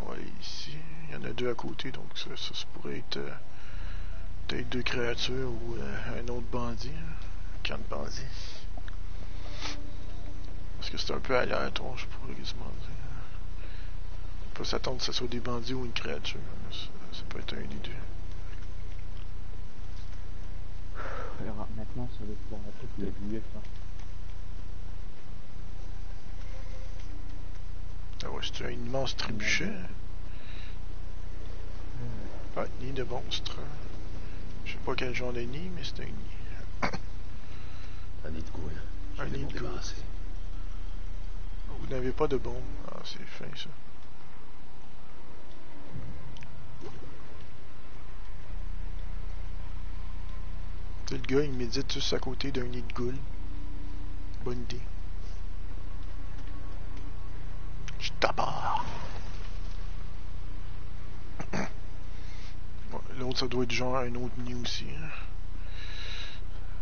On va aller ici. Il y en a deux à côté, donc ça, pourrait être euh, peut-être deux créatures ou euh, un autre bandit. hein. Camp de bandits. Parce que c'est un peu aléatoire, je pourrais quasiment dire. Peut s'attendre que ce soit des bandits ou une créature. Ça, ça peut être un des deux. Alors maintenant, ça va pouvoir un truc de juillet, ça. Ah ouais, c'est un immense trébuchet. Ah, nid de monstre. Je sais pas quel genre de nid, mais c'est un nid. Un nid de goule. Je Un nid de goule. débarrasser. Vous n'avez pas de bombe. Ah, c'est fin ça. Le gars, il médite juste à côté d'un nid de goule. Bonne idée. Je L'autre, ça doit être genre un autre nid aussi. hein.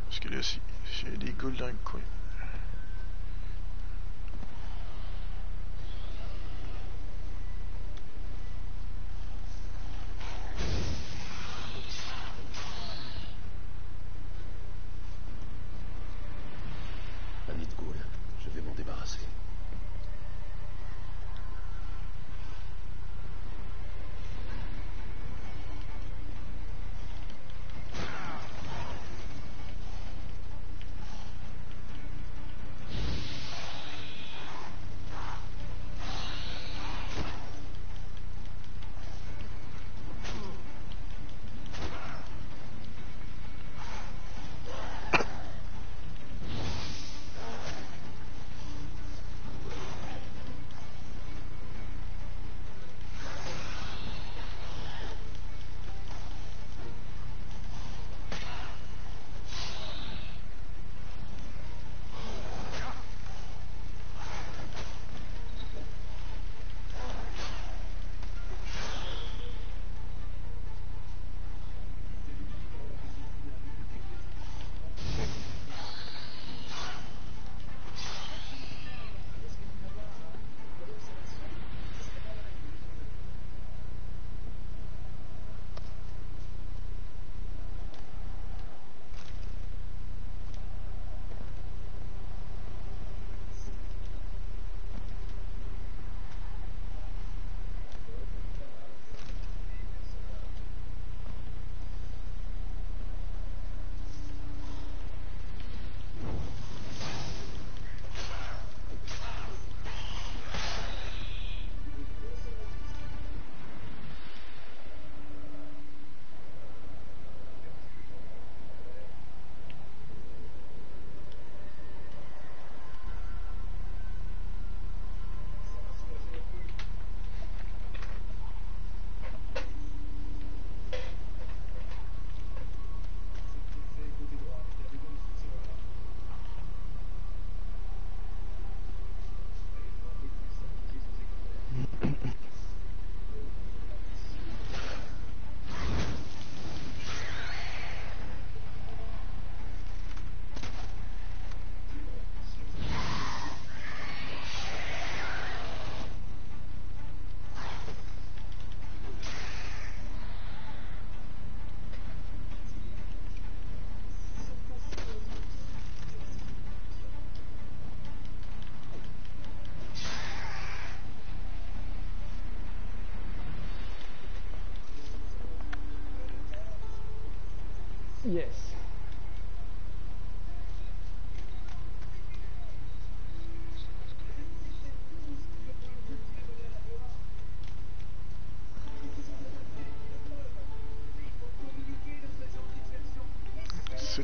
Parce que là, il y a des goules dans le coin.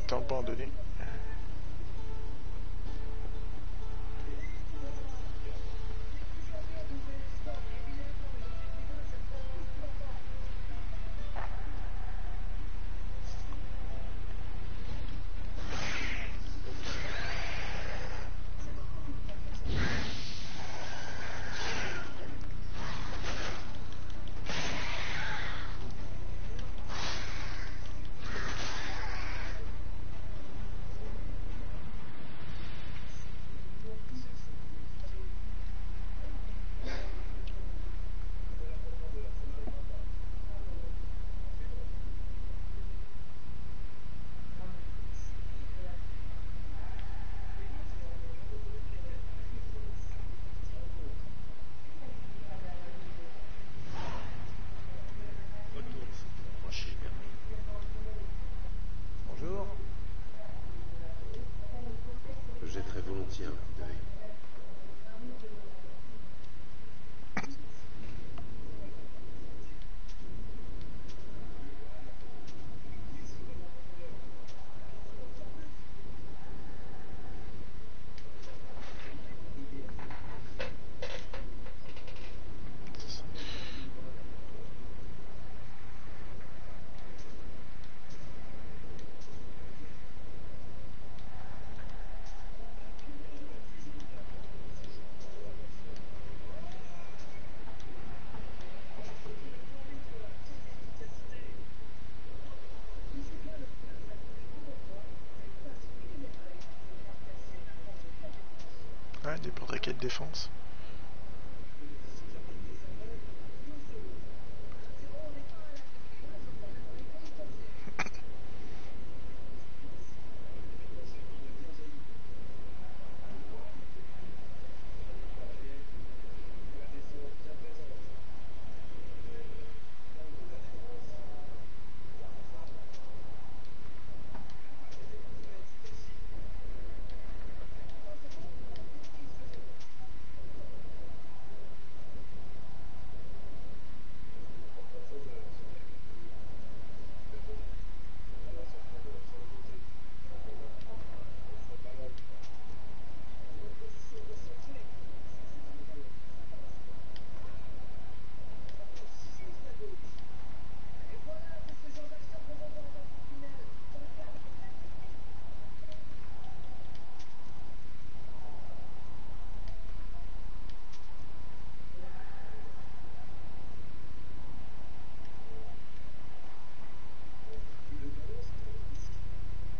C'est abandonné. N'importe quelle défense.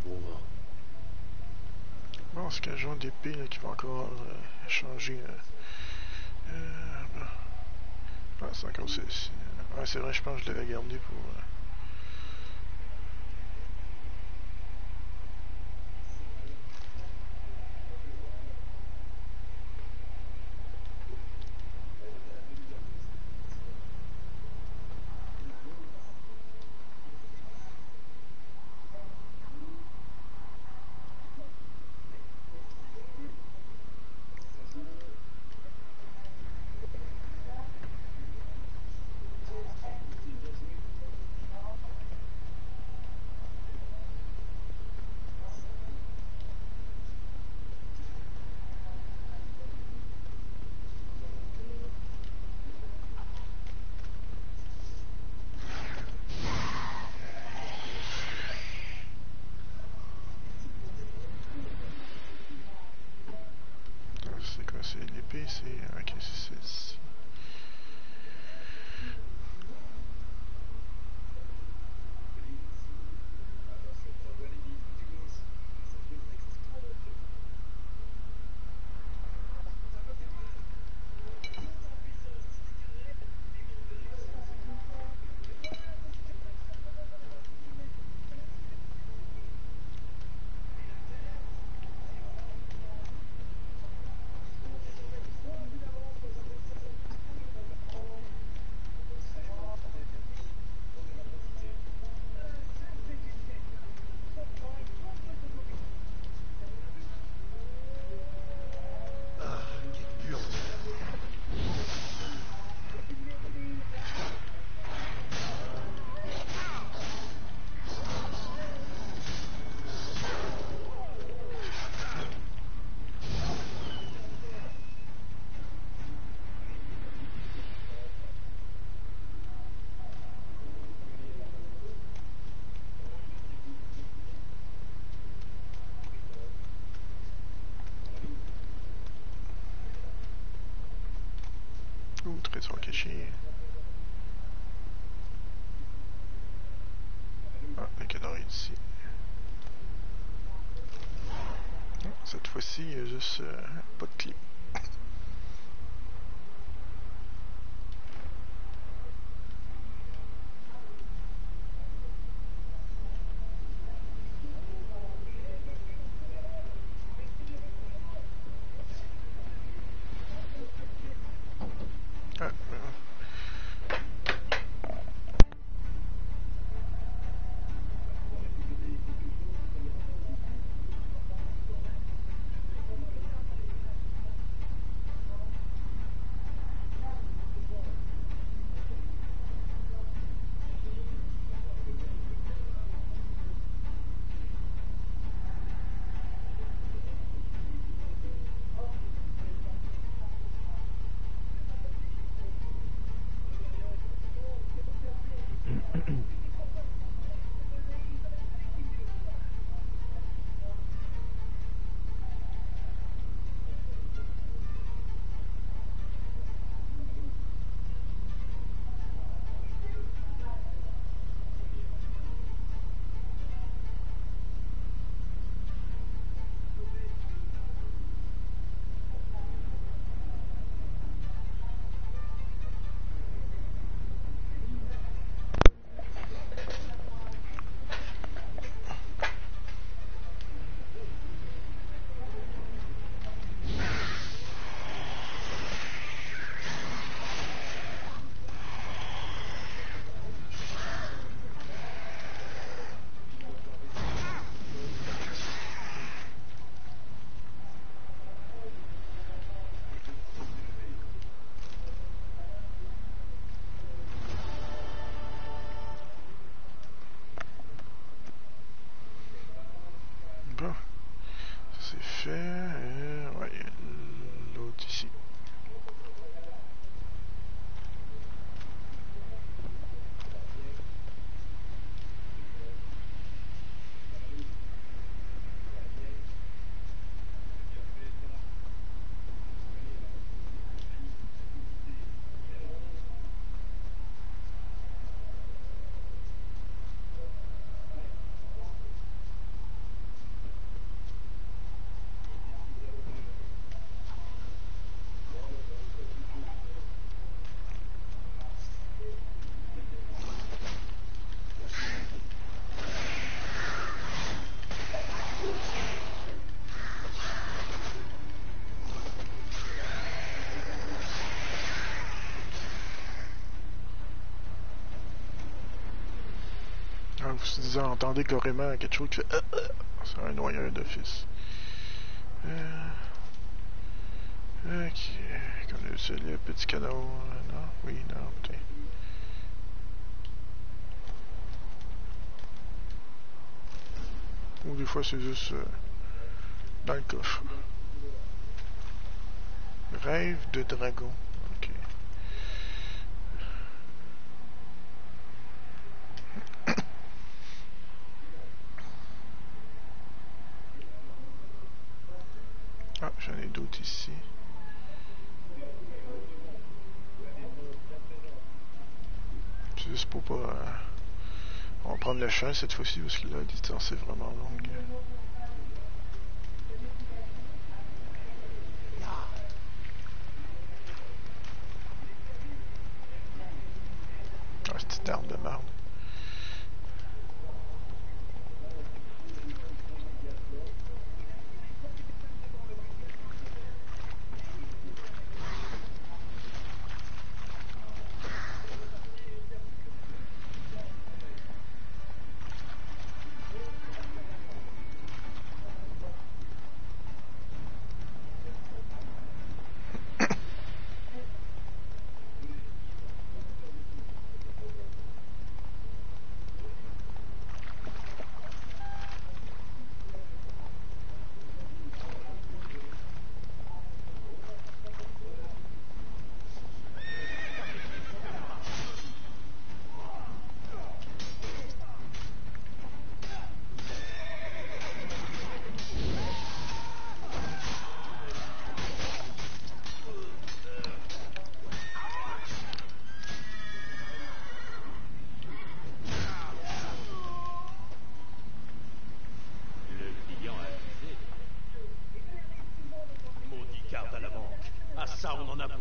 Bon vent. C'est genre d'épée qui va encore euh, changer. Euh, euh, ah, c'est encore ceci. Ouais, c'est vrai, je pense que je l'avais gardé pour. Peut-être sont cachés. Ah, le canard est ici. Cette fois-ci, il y a juste euh, pas de clé. Ah, vous entendez carrément quelque chose qui fait. Euh, euh. C'est un noyeur d'office. Euh... Ok. Comme le petit canot. euh, Non, oui, non, putain. Ou des fois c'est juste euh, dans le coffre. Rêve de dragon. Ici. Juste pour pas. euh, prendre le champ cette fois-ci parce que la distance est vraiment longue. Ah, une arme de merde.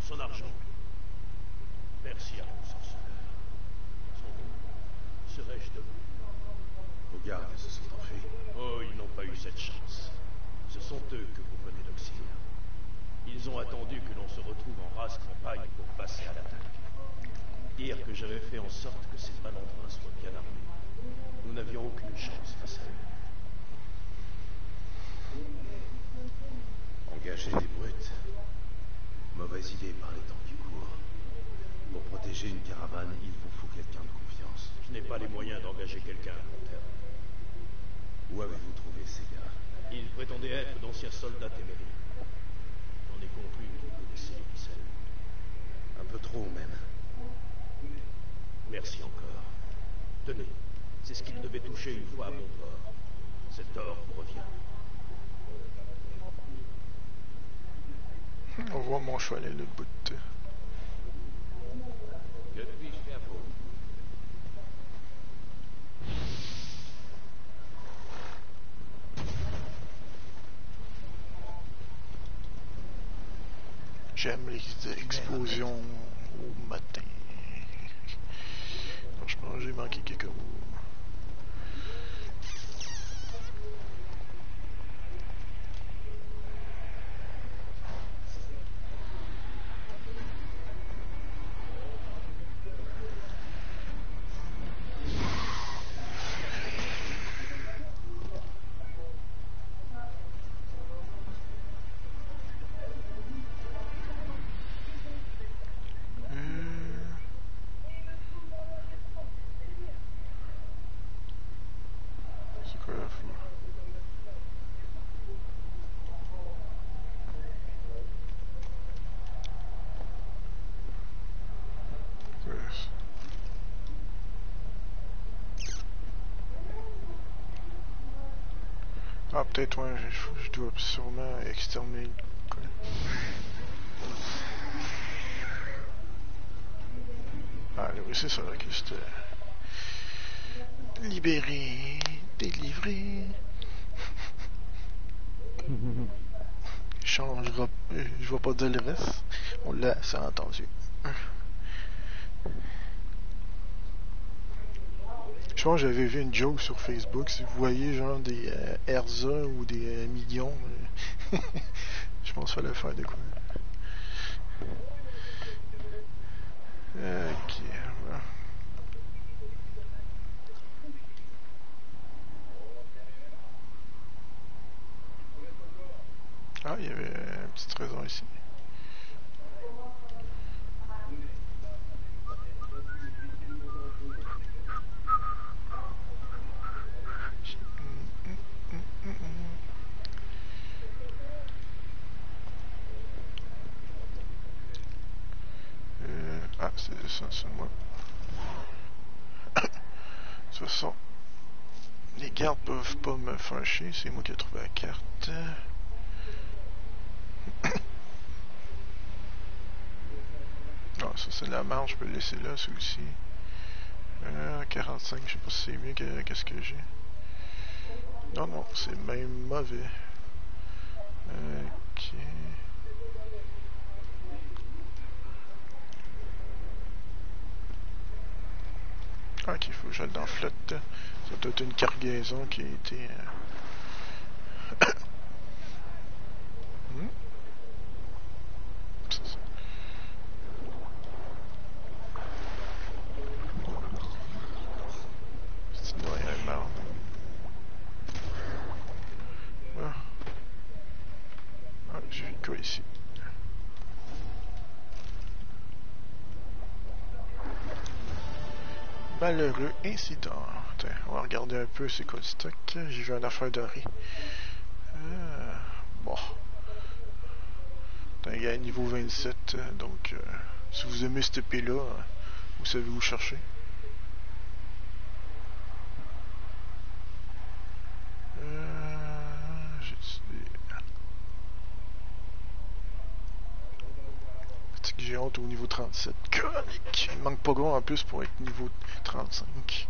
Son argent. Merci à vos sorceleurs. Sans vous, serais-je debout Vos gardes se sont enfuis. Oh, ils n'ont pas eu cette chance. Ce sont eux que vous venez d'auxilier. Ils ont attendu que l'on se retrouve en race campagne pour passer à l'attaque. Dire que j'avais fait en sorte que ces malandrins soient bien armés. Nous n'avions aucune chance face à eux. Engager des brutes. Mauvaise idée par les temps qui courent. Pour protéger une caravane, il vous faut quelqu'un de confiance. Je n'ai pas les moyens d'engager quelqu'un à long terme. Où avez-vous trouvé ces gars Ils prétendaient être d'anciens soldats téméraires. J'en ai conclu qu'ils connaissaient les ficelles. Un peu trop même. Merci encore. Tenez, c'est ce qu'il devait toucher une fois à mon port. Cet or vous revient. J'aime les explosions au matin. Franchement, j'ai manqué quelques mots. Ah, peut-être, ouais, je, je dois sûrement exterminer. quoi. Ah, oui, c'est ça, que c'était. Libéré, délivré. Changera. euh, Je vais pas dire le reste. On l'a assez entendu. Je j'avais vu une joke sur Facebook. Si vous voyez genre des euh, Erza ou des euh, millions, euh, je pense qu'il fallait faire de quoi. Ok. Ah, il y avait une petite raison ici. Ah, c'est c'est moi. De toute façon, les gardes peuvent pas me faire chier, c'est moi qui ai trouvé la carte. Ah, ça c'est de la marge, je peux le laisser là, celui-ci. Euh, 45, je sais pas si c'est mieux que qu'est-ce que j'ai. Non, non, c'est même mauvais. Ok. Ok, il faut que j'aille dans la flotte. Ça doit être une cargaison qui a été. euh, hmm? C'est ça. C'est une noyade marde. Ah. Ah, j'ai vu quoi ici? Malheureux incident. Attends, on va regarder un peu c'est quoi le stock. J'ai vu une affaire de riz. Euh, bon. Un niveau 27, euh, donc euh, si vous aimez cette épée-là, euh, vous savez où chercher. Euh, j'ai C'est que j'ai honte au niveau 37. Conique! Il manque pas grand en plus pour être niveau 35.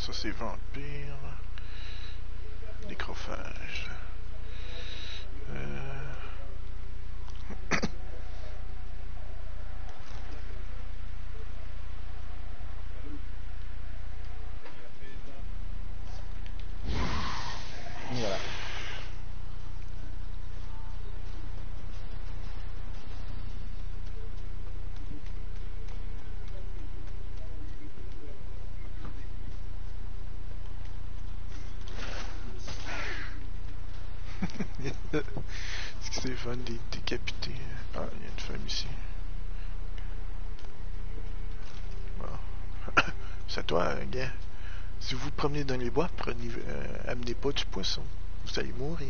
Ça c'est vampire. Nécrophage. Promenez dans les bois, prenez, euh, amenez pas du poisson. Vous allez mourir.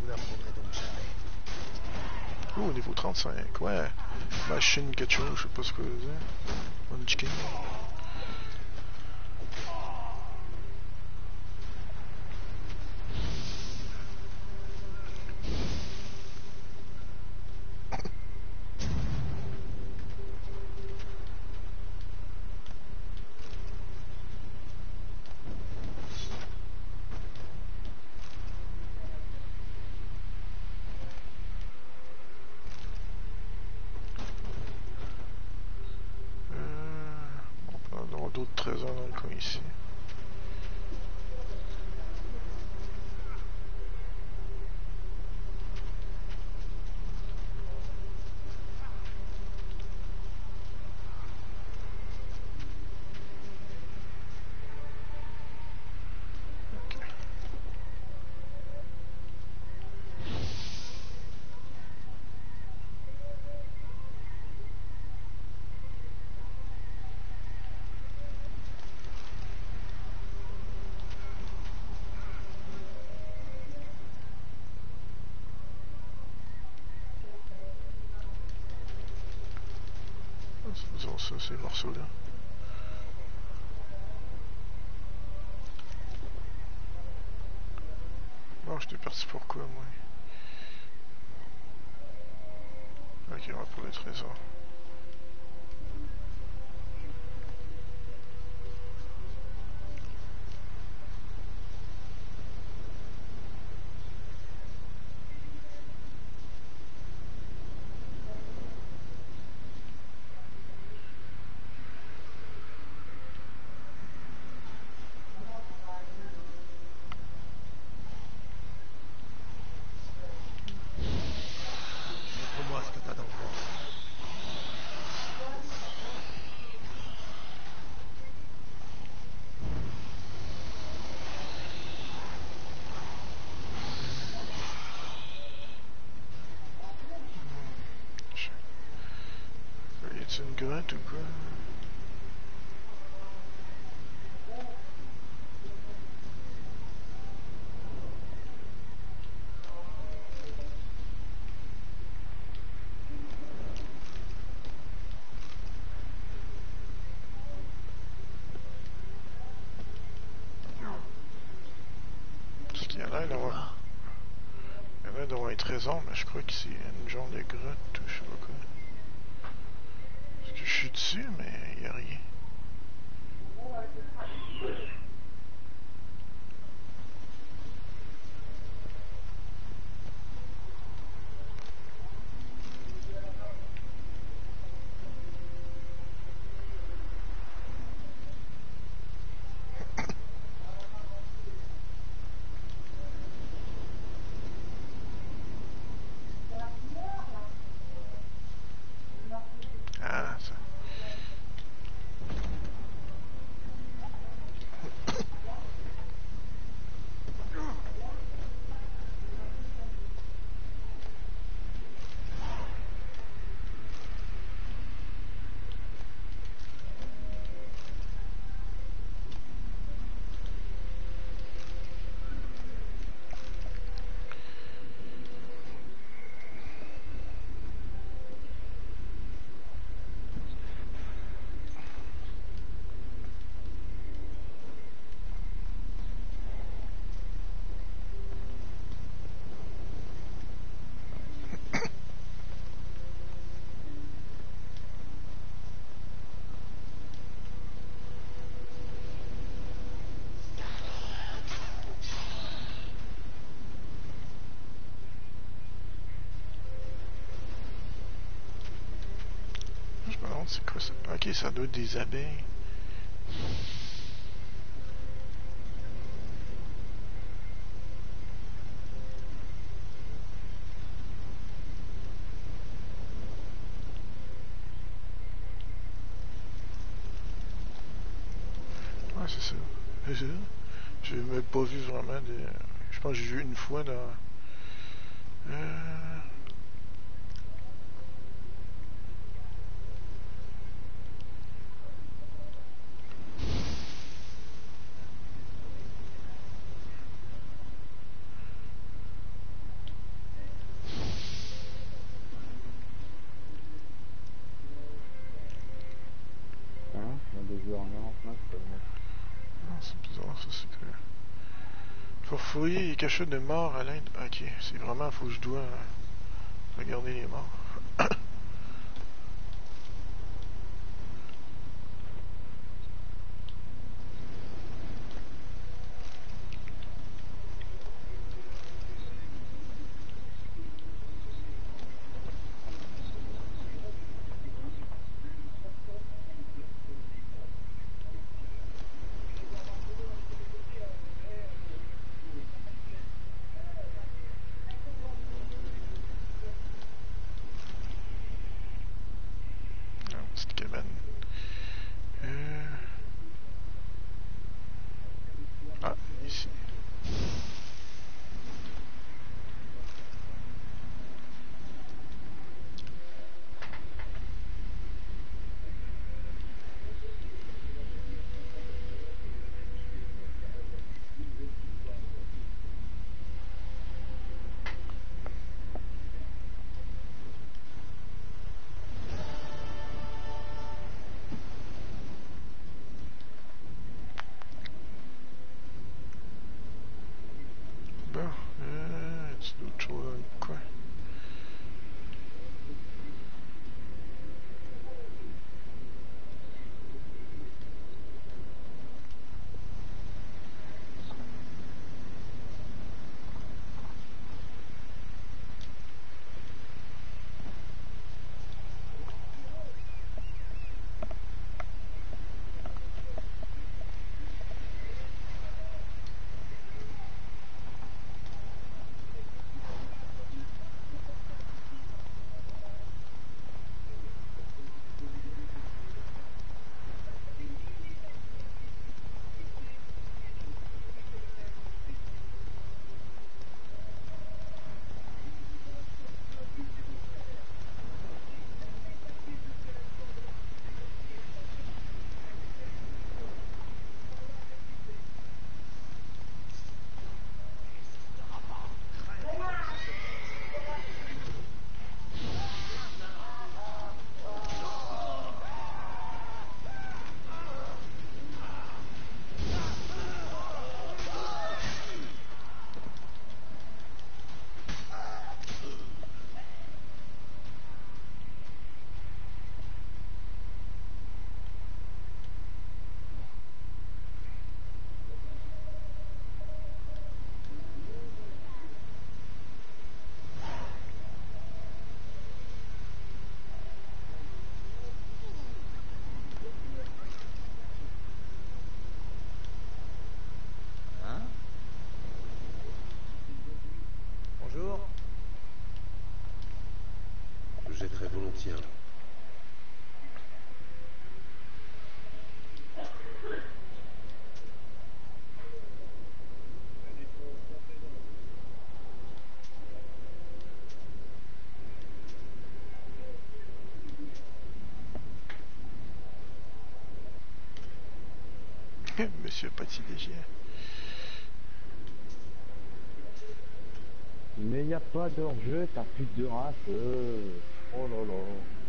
Vous n'apprendrez donc jamais. Oh, niveau 35, ouais. Machine quelque chose, je sais pas ce que c'est. Munchkin. Euh, on peut avoir d'autres trésors dans le coin ici. Ok. Faisons ça, ces morceaux-là. Bon, j'étais parti pour quoi, moi? Ok, on va pour les trésors. Montre-moi ce que t'as dans le ventre. Y a-t-il une grotte ou quoi? Parce qu'il y a l'air d'avoir... Il y a l'air d'avoir un trésor, mais je crois que c'est une genre de grotte ou je sais pas quoi. Parce que je suis dessus, mais il n'y a rien. Ah, ça. demande ça? Ok, ça doit être des abeilles. Ouais, c'est ça. C'est ça. J'ai même pas vu vraiment des. Je pense que j'ai vu une fois dans. Euh... Hein Il y a des joueurs en 99, je peux le mettre. Non, c'est bizarre, ça, c'est que. Faut cachettes de morts à l'Inde. Ok, c'est vraiment, faut que je dois regarder les morts. Monsieur Petit Léger. Mais y a pas d'hors-jeu, t'as plus de race. euh. Oh là là.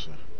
Ça.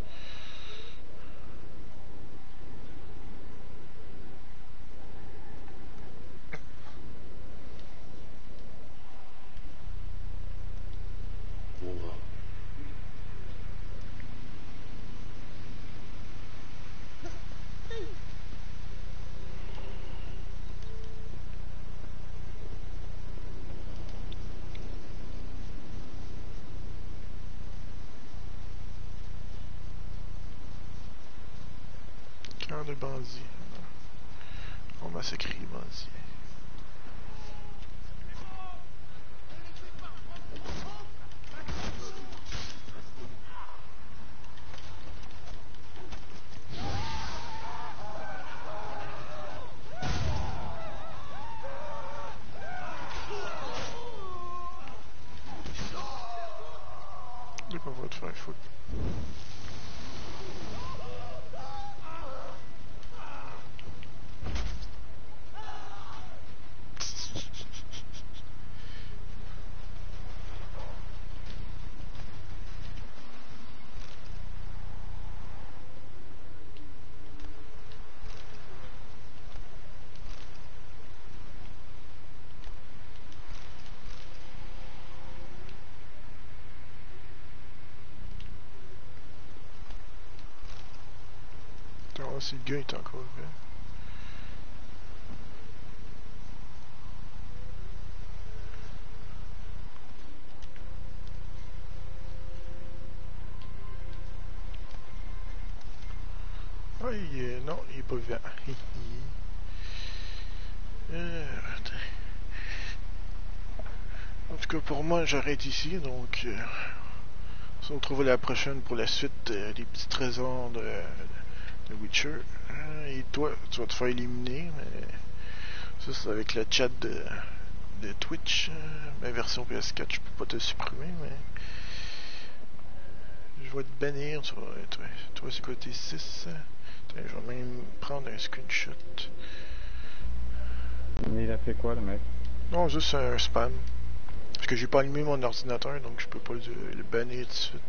De bandits. On massacre les bandits. De quoi va te faire foutre? Attends, si le gars est encore là. Ah, il est... non, il est pas vivant. Euh, attends. en tout cas, pour moi, j'arrête ici, donc... euh, on se retrouve la prochaine pour la suite euh, des petits trésors de Witcher. Euh, Et toi, tu vas te faire éliminer, mais ça c'est avec le chat de, de Twitch. Euh, Ma version PS4, je peux pas te supprimer, mais je vais te bannir. Tu vas, toi, toi c'est côté 6. Attends, je vais même prendre un screenshot. Mais il a fait quoi le mec? Non, juste un spam. Parce que j'ai pas allumé mon ordinateur, donc je peux pas le, le bannir tout de suite.